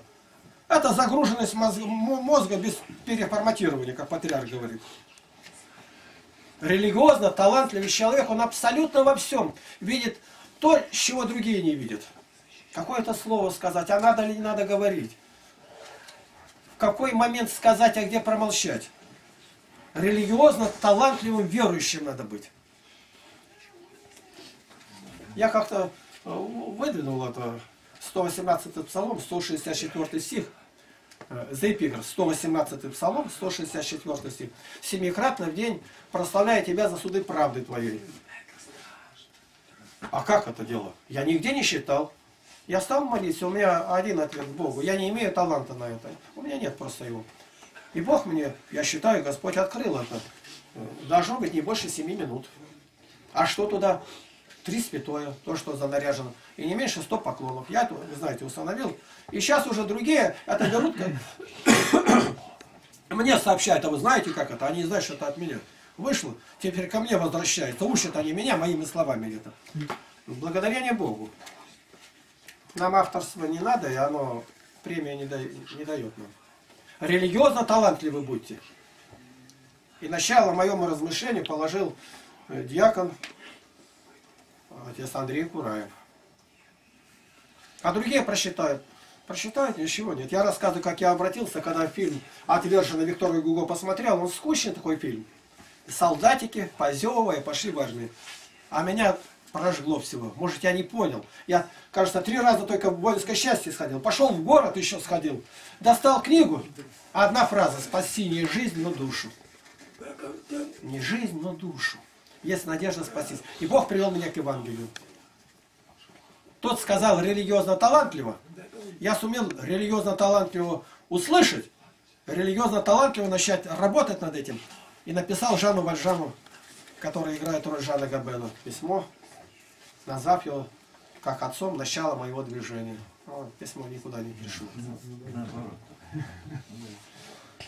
Это загруженность мозга, мо- мозга без переформатирования, как патриарх говорит. Религиозно талантливый человек, он абсолютно во всем видит то, чего другие не видят. Какое-то слово сказать, а надо ли не надо говорить. В какой момент сказать, а где промолчать. Религиозно талантливым верующим надо быть. Я как-то э, выдвинул это 118 псалом, 164 стих, э, за эпиграф, 118 псалом, 164 стих. Семикратно в день прославляя тебя за суды правды твоей. А как это дело? Я нигде не считал. Я стал молиться, у меня один ответ Богу. Я не имею таланта на это. У меня нет просто его. И Бог мне, я считаю, Господь открыл это. Э, Должно быть не больше семи минут. А что туда? Три святое, то, что занаряжено. И не меньше 100 поклонов. Я это, знаете, установил. И сейчас уже другие это берут. Мне сообщают, а вы знаете, как это? Они знают, что это от меня. Вышло, теперь ко мне возвращается. Учат они меня моими словами это. Благодарение Богу. Нам авторство не надо, и оно премию не, дай- не дает нам. Религиозно талантливы будьте. И начало моему размышлению положил э, диакон отец Андрей Кураев. А другие просчитают. Просчитают, ничего нет. Я рассказываю, как я обратился, когда фильм «Отверженный» Виктор Гуго посмотрел. Он скучный такой фильм. Солдатики, позевывая, пошли в армию. А меня прожгло всего. Может, я не понял. Я, кажется, три раза только в воинское счастье сходил. Пошел в город, еще сходил. Достал книгу. Одна фраза. Спаси не жизнь, но душу. Не жизнь, но душу. Есть надежда спастись. И Бог привел меня к Евангелию. Тот сказал религиозно талантливо. Я сумел религиозно талантливо услышать, религиозно талантливо начать работать над этим. И написал Жану Вальжану, который играет роль Жана Габена, письмо, назвав его как отцом начала моего движения. Вот, письмо никуда не пишу.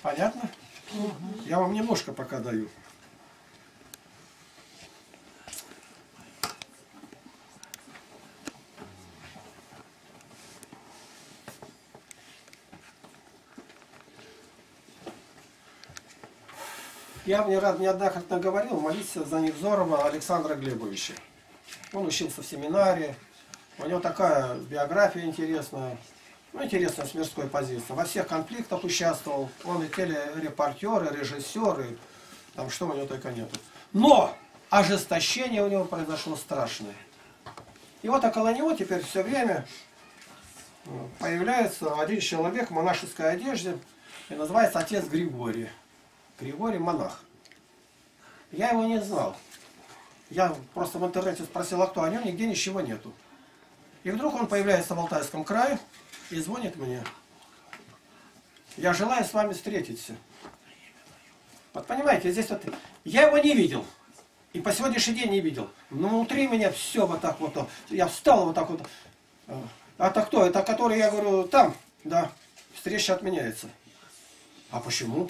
Понятно? Я вам немножко пока даю. Я мне раз неоднократно говорил, молиться за Невзорова Александра Глебовича. Он учился в семинаре, у него такая биография интересная, ну, интересная с мирской позиции. Во всех конфликтах участвовал, он и телерепортер, и режиссер, и там что у него только нету. Но ожесточение у него произошло страшное. И вот около него теперь все время э, появляется один человек в монашеской одежде, и называется отец Григорий. Григорий монах. Я его не знал. Я просто в интернете спросил, а кто о нем, нигде ничего нету. И вдруг он появляется в Алтайском крае и звонит мне. Я желаю с вами встретиться. Вот понимаете, здесь вот... Я его не видел. И по сегодняшний день не видел. Но внутри меня все вот так вот. Я встал вот так вот. А это кто? Это который, я говорю, там. Да, встреча отменяется. А почему?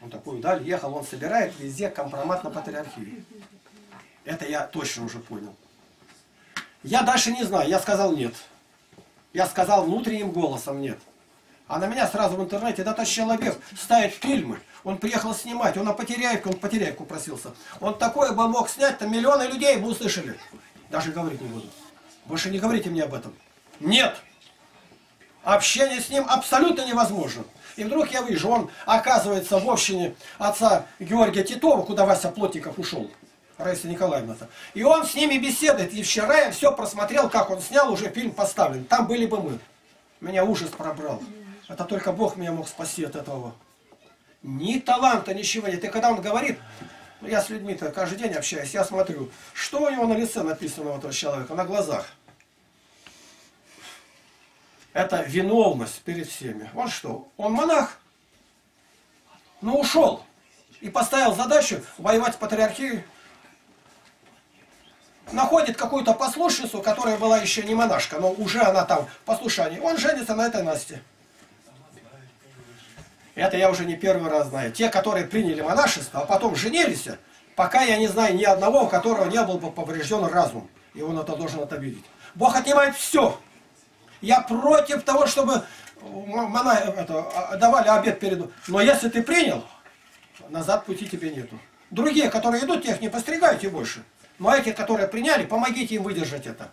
Он такой даль ехал, он собирает везде компромат на патриархию. Это я точно уже понял. Я дальше не знаю, я сказал нет. Я сказал внутренним голосом нет. А на меня сразу в интернете, да, этот человек ставит фильмы, он приехал снимать, он на Потеряевку, он Потеряевку просился. Он такое бы мог снять, там миллионы людей бы услышали. Даже говорить не буду. Больше не говорите мне об этом. Нет. Общение с ним абсолютно невозможно. И вдруг я вижу, он оказывается в общине отца Георгия Титова, куда Вася Плотников ушел. Раиса Николаевна. -то. И он с ними беседует. И вчера я все просмотрел, как он снял, уже фильм поставлен. Там были бы мы. Меня ужас пробрал. Это только Бог меня мог спасти от этого. Ни таланта, ничего нет. И когда он говорит, я с людьми-то каждый день общаюсь, я смотрю, что у него на лице написано у этого человека, на глазах. Это виновность перед всеми. Он что? Он монах? Ну ушел. и поставил задачу воевать с патриархией. Находит какую-то послушницу, которая была еще не монашка, но уже она там в послушании. Он женится на этой Насте. Это я уже не первый раз знаю. Те, которые приняли монашество, а потом женились, пока я не знаю ни одного, у которого не был бы поврежден разум. И он это должен это видеть. Бог отнимает все. Я против того, чтобы мона, это, а, давали обед перед... Но если ты принял, назад пути тебе нету. Другие, которые идут, тех не постригайте больше. Но эти, которые приняли, помогите им выдержать это.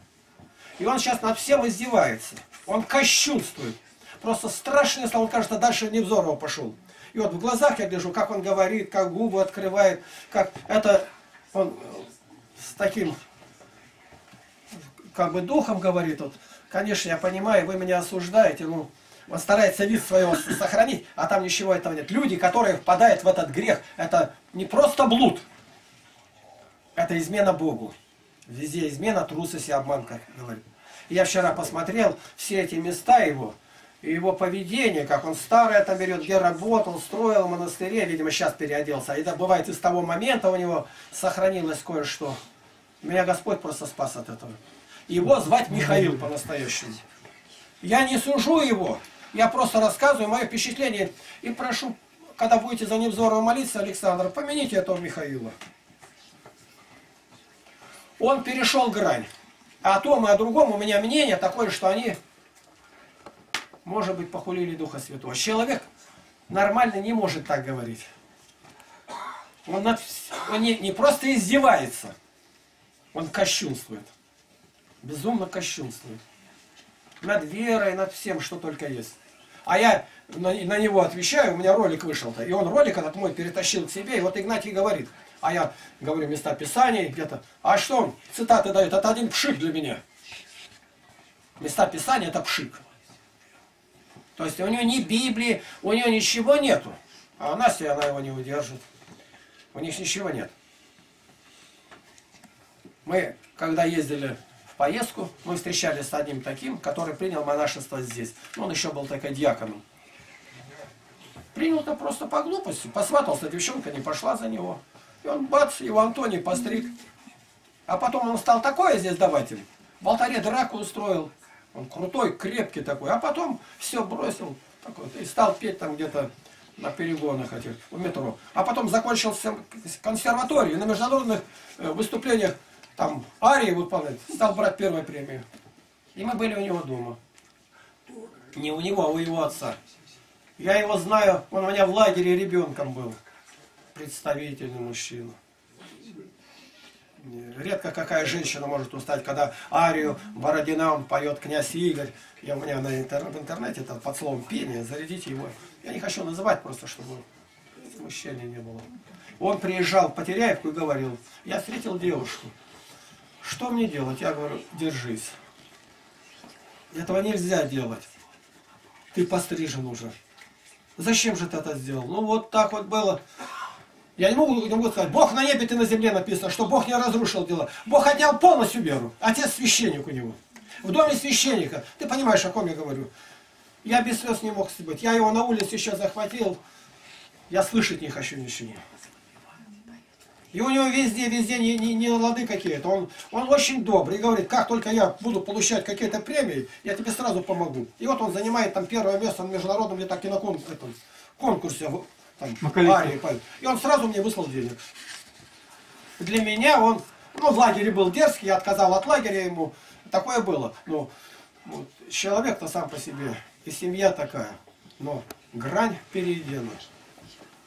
И он сейчас над всем издевается. Он кощунствует. Просто страшно, если он, кажется, дальше Невзорова пошел. И вот в глазах я гляжу, как он говорит, как губы открывает, как это он с таким как бы духом говорит. Вот, конечно, я понимаю, вы меня осуждаете, ну, он старается вид своего сохранить, а там ничего этого нет. Люди, которые впадают в этот грех, это не просто блуд, это измена Богу. Везде измена, трусость и обман, как говорит. Я вчера посмотрел все эти места его, и его поведение, как он старое там берет, где работал, строил монастыре, видимо, сейчас переоделся. И да, бывает, из того момента у него сохранилось кое-что. Меня Господь просто спас от этого. Его звать Михаил по-настоящему. Я не сужу его, я просто рассказываю мое впечатление. И прошу, когда будете за Невзорова молиться, Александр, помяните этого Михаила. Он перешел грань. О том и о другом у меня мнение такое, что они, может быть, похулили Духа Святого. Человек нормально не может так говорить. Он, над, он не, не просто издевается, он кощунствует. Безумно кощунствует. Над верой, над всем, что только есть. А я на, на него отвечаю, у меня ролик вышел-то. И он ролик этот мой перетащил к себе, и вот Игнатий говорит – а я говорю места Писания где-то. А что он цитаты дает? Это один пшик для меня. Места Писания это пшик. То есть у него ни Библии, у него ничего нету. А у Насти она его не удержит. У них ничего нет. Мы, когда ездили поездку, мы встречались с одним таким, который принял монашество здесь. Ну, он еще был такой дьяконом. Принял-то просто по глупости. Посватался, девчонка не пошла за него. И он, бац, его Антоний постриг. А потом он стал такое здесь давать им. В алтаре драку устроил. Он крутой, крепкий такой. А потом все бросил. Такой, и стал петь там где-то на перегонах этих, у метро. А потом закончил консерваторию. На международных э, выступлениях там арии выполнять. Стал брать первую премию. И мы были у него дома. Не у него, а у его отца. Я его знаю, он у меня в лагере ребенком был представительный мужчина. Редко какая женщина может устать, когда арию Бородина он поет князь Игорь. Я у меня на интер, в интернете это под словом пение, зарядите его. Я не хочу называть просто, чтобы смущения не было. Он приезжал в Потеряевку и говорил, я встретил девушку. Что мне делать? Я говорю, держись. Этого нельзя делать. Ты пострижен уже. Зачем же ты это сделал? Ну вот так вот было. Я не могу, не могу сказать, Бог на небе, ты на земле написано, что Бог не разрушил дела. Бог отнял полностью веру. Отец священник у него. В доме священника. Ты понимаешь, о ком я говорю. Я без слез не мог быть. Я его на улице еще захватил. Я слышать не хочу ничего. И у него везде, везде не, не, не лады какие-то. Он, он очень добрый и говорит, как только я буду получать какие-то премии, я тебе сразу помогу. И вот он занимает там первое место на международном где-то киноконкурсе там, арии. И он сразу мне выслал денег. Для меня он, ну, в лагере был дерзкий, я отказал от лагеря ему. Такое было. Ну, вот, человек-то сам по себе, и семья такая. Но грань перейдена.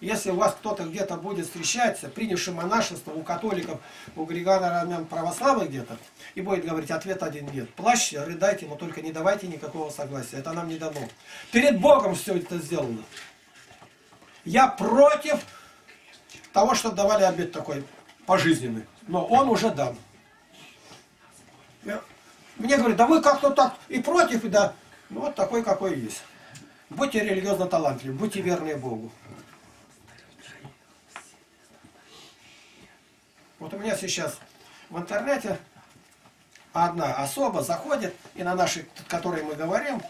Если у вас кто-то где-то будет встречаться, принявший монашество у католиков, у григория православных где-то, и будет говорить, ответ один нет. Плачьте, рыдайте, но только не давайте никакого согласия. Это нам не дано. Перед Богом все это сделано. Я против того, чтобы давали обед такой пожизненный. Но он уже дан. Мне говорят, да вы как-то так и против, и да. Ну вот такой, какой есть. Будьте религиозно талантливы, будьте верны Богу. Вот у меня сейчас в интернете одна особа заходит, и на наши, которые мы говорим,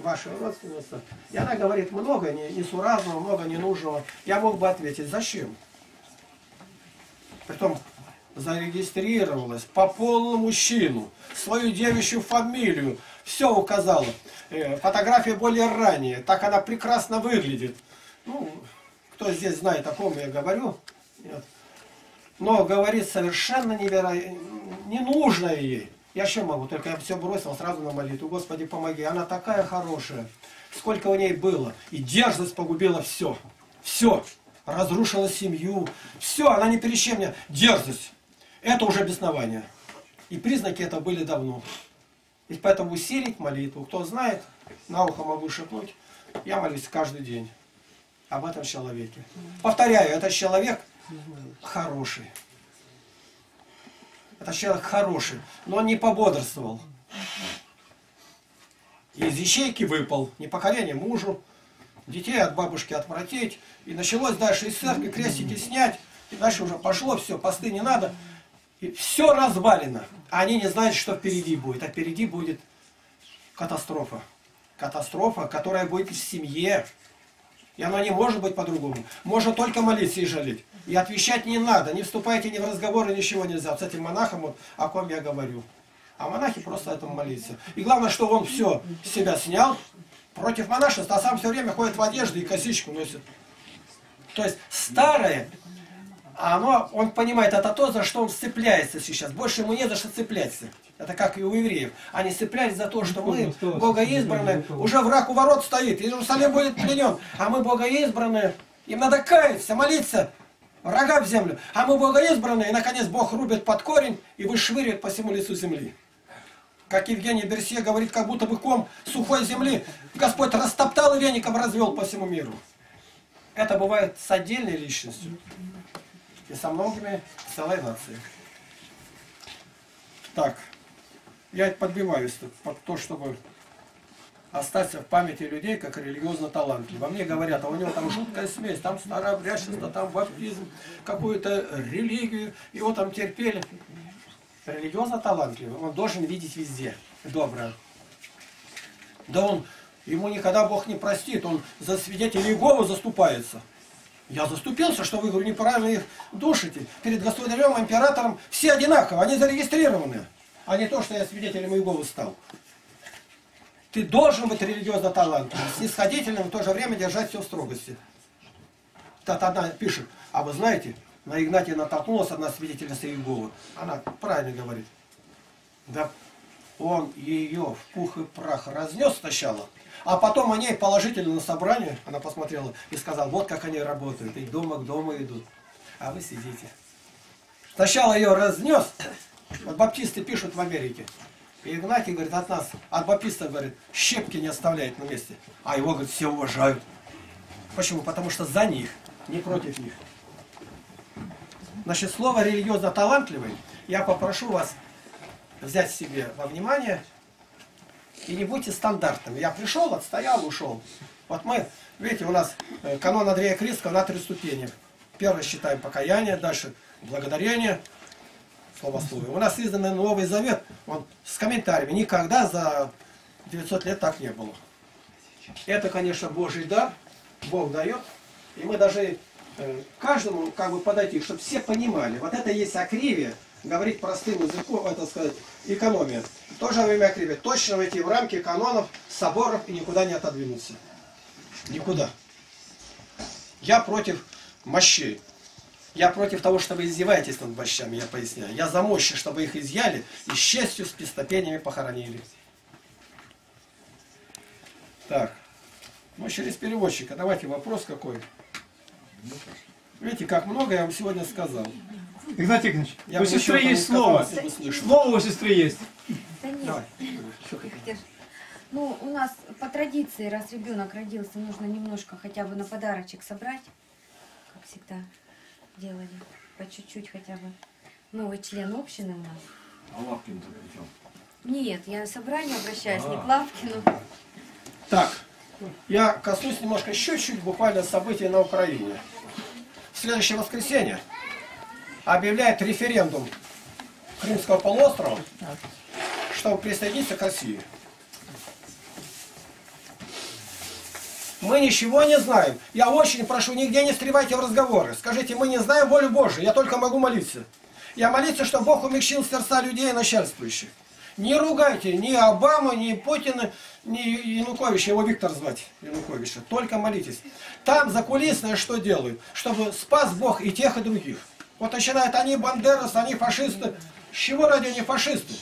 ваша родственница. И она говорит много не- несуразного, много ненужного. Я мог бы ответить, зачем? Притом зарегистрировалась по полному чину, свою девичью фамилию, все указала. Э, Фотография более ранее, так она прекрасно выглядит. Ну, кто здесь знает, о ком я говорю. Нет. Но говорит совершенно невероятно, ненужное ей. Я что могу, только я все бросил сразу на молитву. Господи, помоги. Она такая хорошая. Сколько у ней было. И дерзость погубила все. Все. Разрушила семью. Все, она ни перед чем не... Дерзость. Это уже беснование. И признаки это были давно. И поэтому усилить молитву. Кто знает, на ухо могу шепнуть. Я молюсь каждый день об этом человеке. Повторяю, этот человек хороший. Это человек хороший, но он не пободрствовал. Из ячейки выпал, непокорение мужу, детей от бабушки отвратить. И началось дальше из церкви крестики снять. И дальше уже пошло все, посты не надо. И все развалено. А они не знают, что впереди будет. А впереди будет катастрофа. Катастрофа, которая будет в семье. И она не может быть по-другому. Можно только молиться и жалеть. И отвечать не надо. Не вступайте ни в разговоры, ничего нельзя. С этим монахом, вот, о ком я говорю. А монахи просто этому молиться. И главное, что он все с себя снял против монашества, а сам все время ходит в одежде и косичку носит. То есть старое, а оно, он понимает, это то, за что он цепляется сейчас. Больше ему не за что цепляться. Это как и у евреев. Они цеплялись за то, что мы, богоизбранные, уже враг у ворот стоит, Иерусалим будет пленен, а мы богоизбранные, им надо каяться, молиться, врага в землю. А мы богоизбранные, и наконец Бог рубит под корень и вышвыривает по всему лицу земли. Как Евгений Берсье говорит, как будто бы ком сухой земли Господь растоптал и веником развел по всему миру. Это бывает с отдельной личностью и со многими целой нации. Так, я подбиваюсь под то, чтобы остаться в памяти людей, как религиозно талантливый. Во мне говорят, а у него там жуткая смесь, там старообрядчество, там баптизм, какую-то религию, его там терпели. Религиозно талантливый, он должен видеть везде доброе. Да он, ему никогда Бог не простит, он за свидетелей Иеговы заступается. Я заступился, что вы, говорю, неправильно их душите. Перед государем, императором все одинаково, они зарегистрированы. А не то, что я свидетелем Иеговы стал. Ты должен быть религиозно талантливым, снисходительным, в то же время держать все в строгости. Так одна пишет, а вы знаете, на Игнатия натолкнулась одна свидетельница Иеговы. Она правильно говорит. Да он ее в пух и прах разнес сначала, а потом о ней положительно на собрание, она посмотрела и сказала, вот как они работают, и дома к дому идут. А вы сидите. Сначала ее разнес, вот баптисты пишут в Америке. И Игнатий говорит от нас, от баптистов говорит, щепки не оставляет на месте. А его, говорит, все уважают. Почему? Потому что за них, не против них. Значит, слово религиозно талантливый, я попрошу вас взять себе во внимание и не будьте стандартными. Я пришел, отстоял, ушел. Вот мы, видите, у нас э, канон Андрея Критского на три ступени. Первое считаем покаяние, дальше благодарение, словословие. У нас издан Новый Завет, он с комментариями. Никогда за 900 лет так не было. Это, конечно, Божий дар, Бог дает. И мы должны э, каждому как бы подойти, чтобы все понимали. Вот это есть акривия, говорить простым языком, это сказать, экономия. В то же время акривия. Точно войти в рамки канонов, соборов и никуда не отодвинуться. Никуда. Я против мощей. Я против того, что вы издеваетесь над мощами, я поясняю. Я за мощи, чтобы их изъяли и с честью, с пестопениями похоронили. Так. Ну, через переводчика. Давайте вопрос какой. Видите, как много я вам сегодня сказал. Игнатий Игнатьевич, Я у сестры еще есть слово. Слово у сестры есть. Да нет. Давай. Ну, у нас по традиции, раз ребенок родился, нужно немножко хотя бы на подарочек собрать, как всегда делали, по чуть-чуть хотя бы. Новый член общины у нас. А Лапкин-то при чем? Нет, я собрание обращаюсь, не к Лавкину. Так, я коснусь немножко еще чуть буквально событий на Украине. В следующее воскресенье объявляет референдум Крымского полуострова, чтобы присоединиться к России. Мы ничего не знаем. Я очень прошу, нигде не встревайте в разговоры. Скажите, мы не знаем волю Божию, я только могу молиться. Я молиться, чтобы Бог умягчил сердца людей начальствующих. Не ругайте ни Обаму, ни Путина, ни Януковича, его Виктор звать, Януковича. Только молитесь. Там закулисное что делают? Чтобы спас Бог и тех, и других. Вот начинают они бандерасы, они фашисты. С чего ради они фашисты?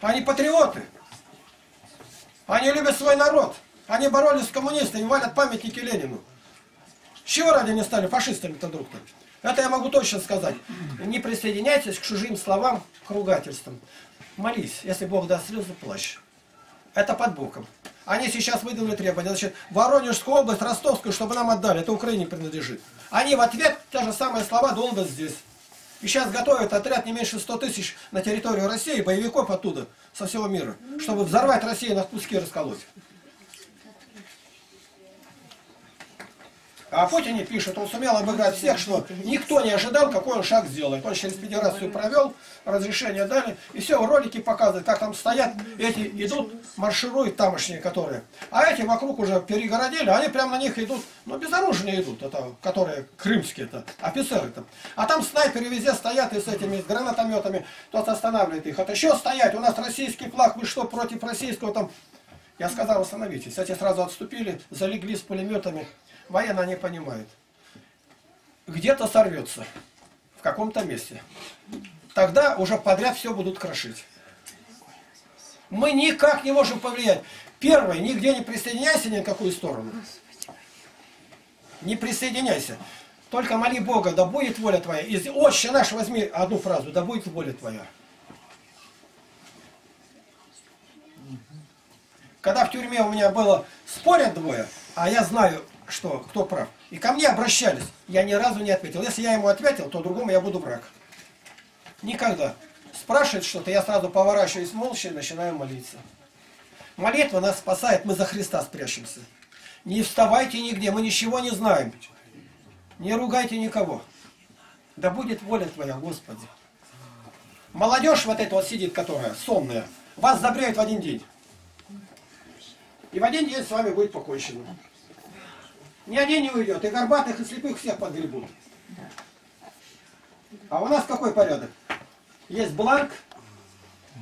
Они патриоты. Они любят свой народ. Они боролись с коммунистами, валят памятники Ленину. Чего ради они стали фашистами-то вдруг-то? Это я могу точно сказать. Не присоединяйтесь к чужим словам, к ругательствам. Молись, если Бог даст слезы, плачь. Это под боком. Они сейчас выдвинули требования. Значит, Воронежскую область, Ростовскую, чтобы нам отдали. Это Украине принадлежит. Они в ответ те же самые слова долбят здесь. И сейчас готовят отряд не меньше 100 тысяч на территорию России, боевиков оттуда, со всего мира, чтобы взорвать Россию на куски расколоть. А Путин не пишет, он сумел обыграть всех, что никто не ожидал, какой он шаг сделает. Он через федерацию провел, разрешение дали, и все, ролики показывают, как там стоят, эти идут, маршируют тамошние, которые. А эти вокруг уже перегородили, они прямо на них идут, ну безоружные идут, это, которые крымские, это, офицеры там. А там снайперы везде стоят и с этими с гранатометами, тот останавливает их. Это еще стоять, у нас российский флаг, вы что, против российского там? Я сказал, остановитесь. Эти сразу отступили, залегли с пулеметами. Военно не понимают. Где-то сорвется. В каком-то месте. Тогда уже подряд все будут крошить. Мы никак не можем повлиять. Первое, нигде не присоединяйся ни в какую сторону. Не присоединяйся. Только моли Бога, да будет воля твоя. Из отче наш возьми одну фразу, да будет воля твоя. Когда в тюрьме у меня было спорят двое, а я знаю, что кто прав. И ко мне обращались, я ни разу не ответил. Если я ему ответил, то другому я буду враг. Никогда. Спрашивает что-то, я сразу поворачиваюсь молча и начинаю молиться. Молитва нас спасает, мы за Христа спрячемся. Не вставайте нигде, мы ничего не знаем. Не ругайте никого. Да будет воля Твоя, Господи. Молодежь вот эта вот сидит, которая сонная, вас забреют в один день. И в один день с вами будет покончено. Ни один не уйдет. И горбатых, и слепых всех подгребут. А у нас какой порядок? Есть бланк,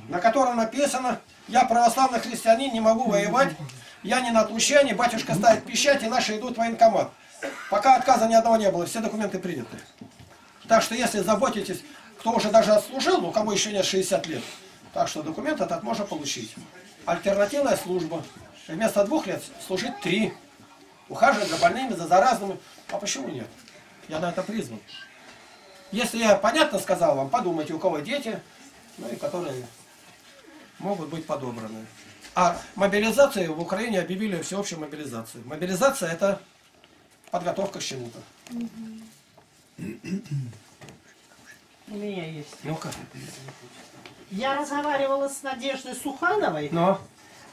на котором написано, я православный христианин, не могу воевать, я не на отлучении, батюшка ставит печать, и наши идут в военкомат. Пока отказа ни одного не было, все документы приняты. Так что если заботитесь, кто уже даже отслужил, ну кому еще нет 60 лет, так что документ этот можно получить. Альтернативная служба. Вместо двух лет служить три. Ухаживать за больными, за заразными. А почему нет? Я на это призван. Если я понятно сказал вам, подумайте, у кого дети, ну и которые могут быть подобраны. А мобилизацию в Украине объявили всеобщую мобилизацию. Мобилизация это подготовка к чему-то. У меня есть. Ну-ка. Я разговаривала с Надеждой Сухановой. Но.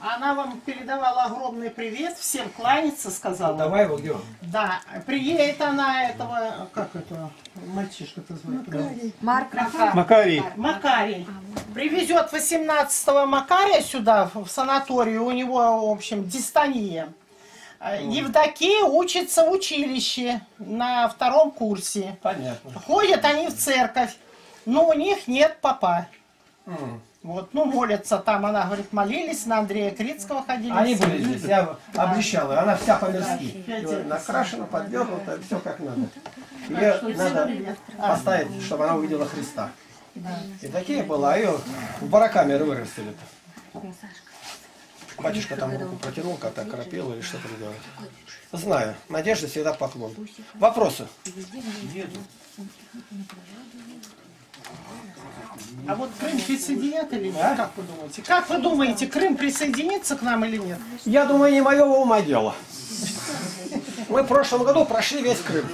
Она вам передавала огромный привет, всем кланяться сказала. Давай его где? Да, приедет она этого, как это, мальчишка-то звать? Марк. Макарий. Макарий. Привезет 18-го Макария сюда, в санаторию, у него, в общем, дистония. А, Евдокия учится в училище на втором курсе. Понятно. Ходят они в церковь, но у них нет папа. М. Вот, ну, молятся там, она говорит, молились, на Андрея Крицкого ходили. Они были здесь, я обещал, она вся по-мирски. Накрашена, подвернута, все как надо. Ее надо поставить, чтобы она увидела Христа. И такие была, а ее в барокамеры вырастили. Батюшка там руку протянул, как-то окропил или что-то делать. Знаю, надежда всегда поклон. Вопросы? А вот Крым присоединят или нет? Как вы думаете? Как вы думаете, Крым присоединится к нам или нет? Я думаю, не моего ума дело. Мы в прошлом году прошли весь Крым.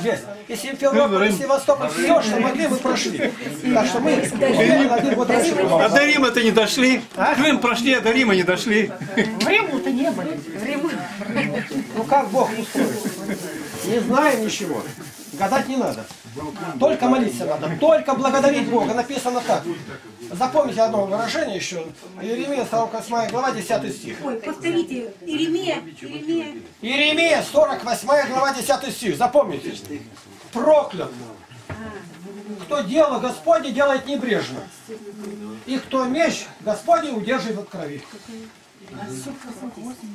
Весь. И Симферополь, и Севастополь, все, что могли, мы прошли. Так что мы А до Рима-то не дошли. Крым прошли, а до Рима не дошли. В Риму-то не были. Ну как Бог устроит? Не знаю ничего. Гадать не надо. Только молиться надо, только благодарить Бога. Написано так. Запомните одно выражение еще. Иеремия 48 глава 10 стих. Ой, повторите. Иеремия, Иеремия. Иеремия 48 глава 10 стих. Запомните. Проклят. Кто дело Господне делает небрежно. И кто меч Господне удерживает от крови.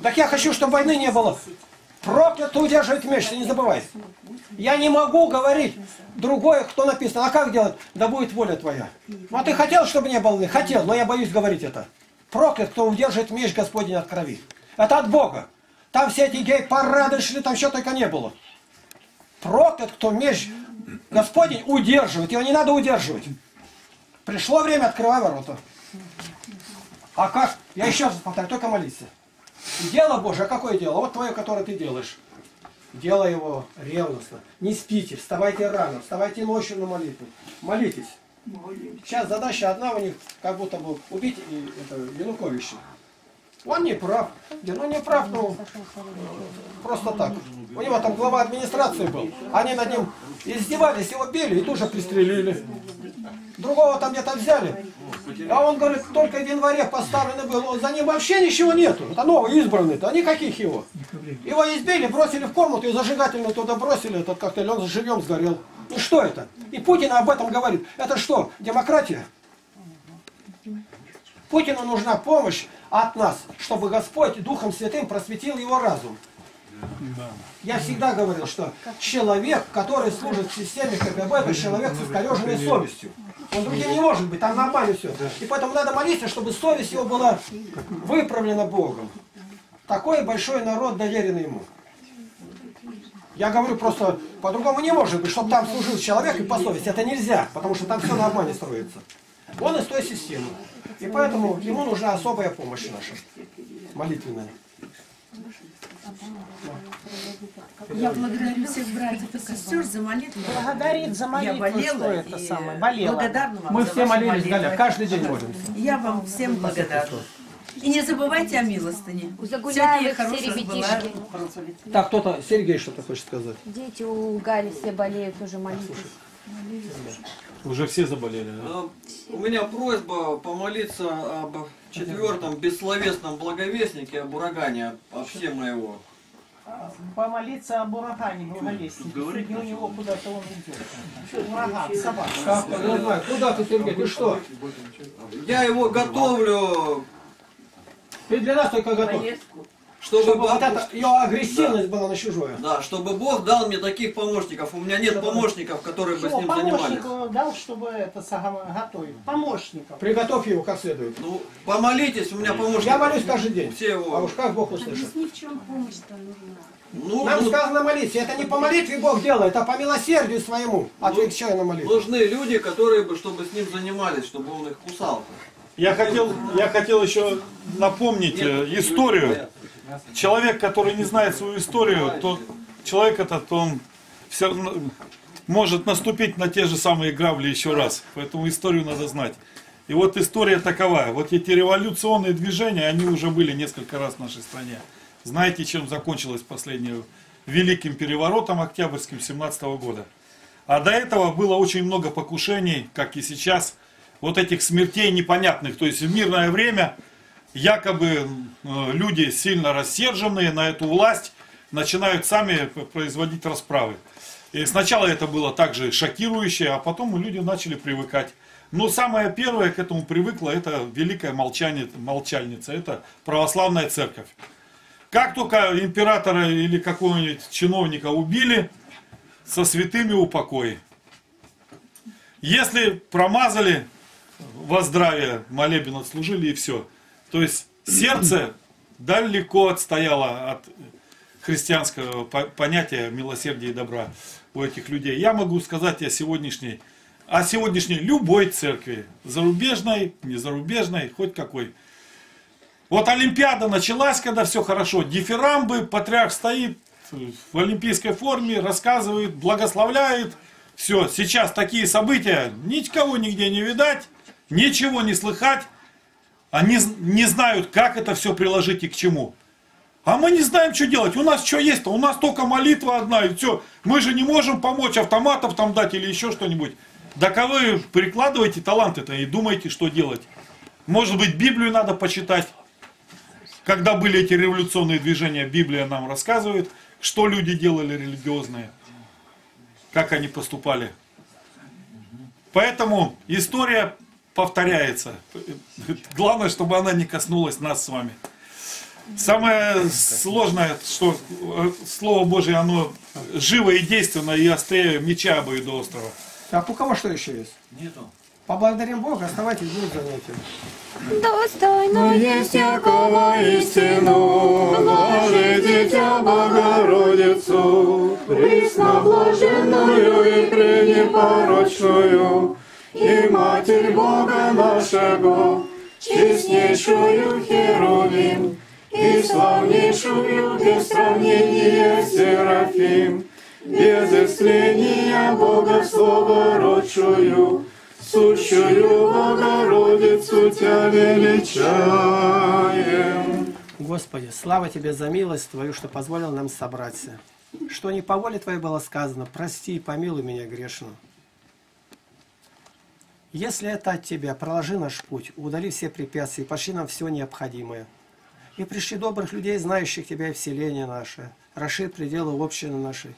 Так я хочу, чтобы войны не было. Проклят, кто удерживает меч, ты не забывай. Я не могу говорить другое, кто написано. А как делать? Да будет воля твоя. Ну а ты хотел, чтобы не было? Хотел, но я боюсь говорить это. Проклят, кто удерживает меч Господень от крови. Это от Бога. Там все эти гей-парады там что только не было. Проклят, кто меч Господень удерживает. Его не надо удерживать. Пришло время, открывай ворота. А как? Я еще раз повторю, только молиться. Дело Божие, а какое дело? Вот твое, которое ты делаешь. Делай его ревностно. Не спите, вставайте рано, вставайте ночью на молитву. Молитесь. Сейчас задача одна у них, как будто бы убить и, это, Януковича. Он не прав. Ну не прав, ну просто так. У него там глава администрации был. Они над ним издевались, его били и тоже пристрелили. Другого там где-то взяли. А он говорит, только в январе поставленный был. За ним вообще ничего нету. Это новый избранный-то. А никаких его. Его избили, бросили в комнату и зажигательно туда бросили этот коктейль. Он живьем сгорел. И что это? И Путин об этом говорит. Это что, демократия? Путину нужна помощь от нас, чтобы Господь Духом Святым просветил его разум. Я всегда говорил, что человек, который служит в системе КГБ, это человек с искореженной совестью. Он другим не может быть, там нормально все. И поэтому надо молиться, чтобы совесть его была выправлена Богом. Такой большой народ доверенный ему. Я говорю просто, по-другому не может быть, чтобы там служил человек и по совести. Это нельзя, потому что там все обмане строится. Он из той системы. И поэтому ему нужна особая помощь наша, молитвенная. Я благодарю всех братьев и сестер за молитву. Благодарит за молитву, Я болела что это и самое, болела. благодарна вам Мы за все молились, молитвы. Галя, каждый день молимся. Я вам всем благодарна. И не забывайте о милостыне. У я все ребятишки. Так, кто-то, Сергей что-то хочет сказать. Дети у Гали все болеют, уже молитесь. Уже все заболели. да? А, У меня просьба помолиться об четвертом бессловесном благовестнике, об урагане, о всем его. Помолиться об урагане благовестнике. Сегодня у него куда-то он идет. Ураган, собака. Как, куда ты, Сергей, ты что? Я его готовлю, Ты для нас только готов. Чтобы, Чтобы Бог- вот эта ее агрессивность была на чужое. да, чтобы Бог дал мне таких помощников. У меня нет помощников, которые бы с ним занимались. помощников дал, чтобы это готовить. Помощников. Приготовь его как следует. Ну, помолитесь, у меня помощники. Я молюсь каждый день. Все его. А уж как Бог услышит. Объясни, в чем помощь-то нужна. Ну, Нам ну, сказано молиться. Это не по молитве Бог делает, а по милосердию своему. Отвечаю на молитву. нужны люди, которые бы, чтобы с ним занимались, чтобы он их кусал. Я хотел, я хотел еще напомнить э, историю. Человек, который не знает свою историю, то человек этот, он все может наступить на те же самые грабли еще раз. Поэтому историю надо знать. И вот история такова. Вот эти революционные движения, они уже были несколько раз в нашей стране. Знаете, чем закончилось последнее? Великим переворотом октябрьским 17 года. А до этого было очень много покушений, как и сейчас, вот этих смертей непонятных. То есть в мирное время якобы э, люди сильно рассерженные на эту власть начинают сами производить расправы. И сначала это было также шокирующе, а потом люди начали привыкать. Но самое первое к этому привыкла это великая молчание, молчальница, это православная церковь. Как только императора или какого-нибудь чиновника убили, со святыми упокой. Если промазали, во здравие молебен отслужили и все. То есть сердце далеко отстояло от христианского по- понятия милосердия и добра у этих людей. Я могу сказать о сегодняшней, о сегодняшней любой церкви, зарубежной, незарубежной, хоть какой. Вот Олимпиада началась, когда все хорошо. Дифирамбы, патриарх стоит в олимпийской форме, рассказывает, благословляет. Все, сейчас такие события, никого нигде не видать, ничего не слыхать. Они не знают, как это все приложить и к чему. А мы не знаем, что делать. У нас что есть-то? У нас только молитва одна и все. Мы же не можем помочь автоматов там дать или еще что-нибудь. Да кого вы прикладываете таланты-то и думаете, что делать. Может быть, Библию надо почитать. Когда были эти революционные движения, Библия нам рассказывает, что люди делали религиозные, как они поступали. Поэтому история повторяется. Главное, чтобы она не коснулась нас с вами. Самое сложное, что э, Слово Божие, оно живо и действенно, и острее меча обоюдоострого. Так, у кого что еще есть? Нету. Поблагодарим Бога, оставайтесь, будет занятие. Достойно есть всякого истину, блажи Дитя Богородицу, пресноблаженную и пренепорочную, и Матерь Бога нашего, честнейшую Херувим, и славнейшую без сравнения Серафим, без исцеления Бога Слово родшую, сущую Богородицу Тебя величаем. Господи, слава Тебе за милость Твою, что позволил нам собраться. Что не по воле Твоей было сказано, прости и помилуй меня грешную. Если это от Тебя, проложи наш путь, удали все препятствия пошли нам все необходимое. И пришли добрых людей, знающих Тебя и вселение наше, расширь пределы общины нашей.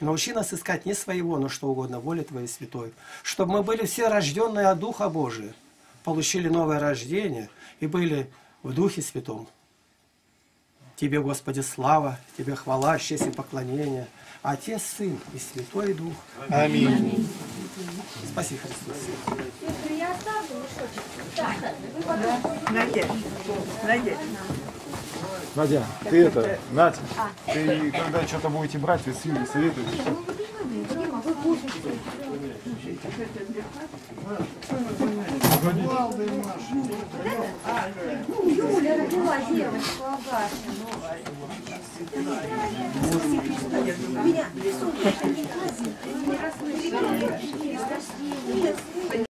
Научи нас искать не своего, но что угодно, воли Твоей святой, чтобы мы были все рожденные от Духа Божия, получили новое рождение и были в Духе Святом. Тебе, Господи, слава, Тебе хвала, честь и поклонение. Отец, Сын и Святой Дух. Аминь. Спаси Христос. Я оставлю мешочек. Надя, Надя. Надя, ты это, Надя, ты когда что-то будете брать, вы с Юлей советуете. Вы Юля родила девочку Агашу. Меня не расслышали.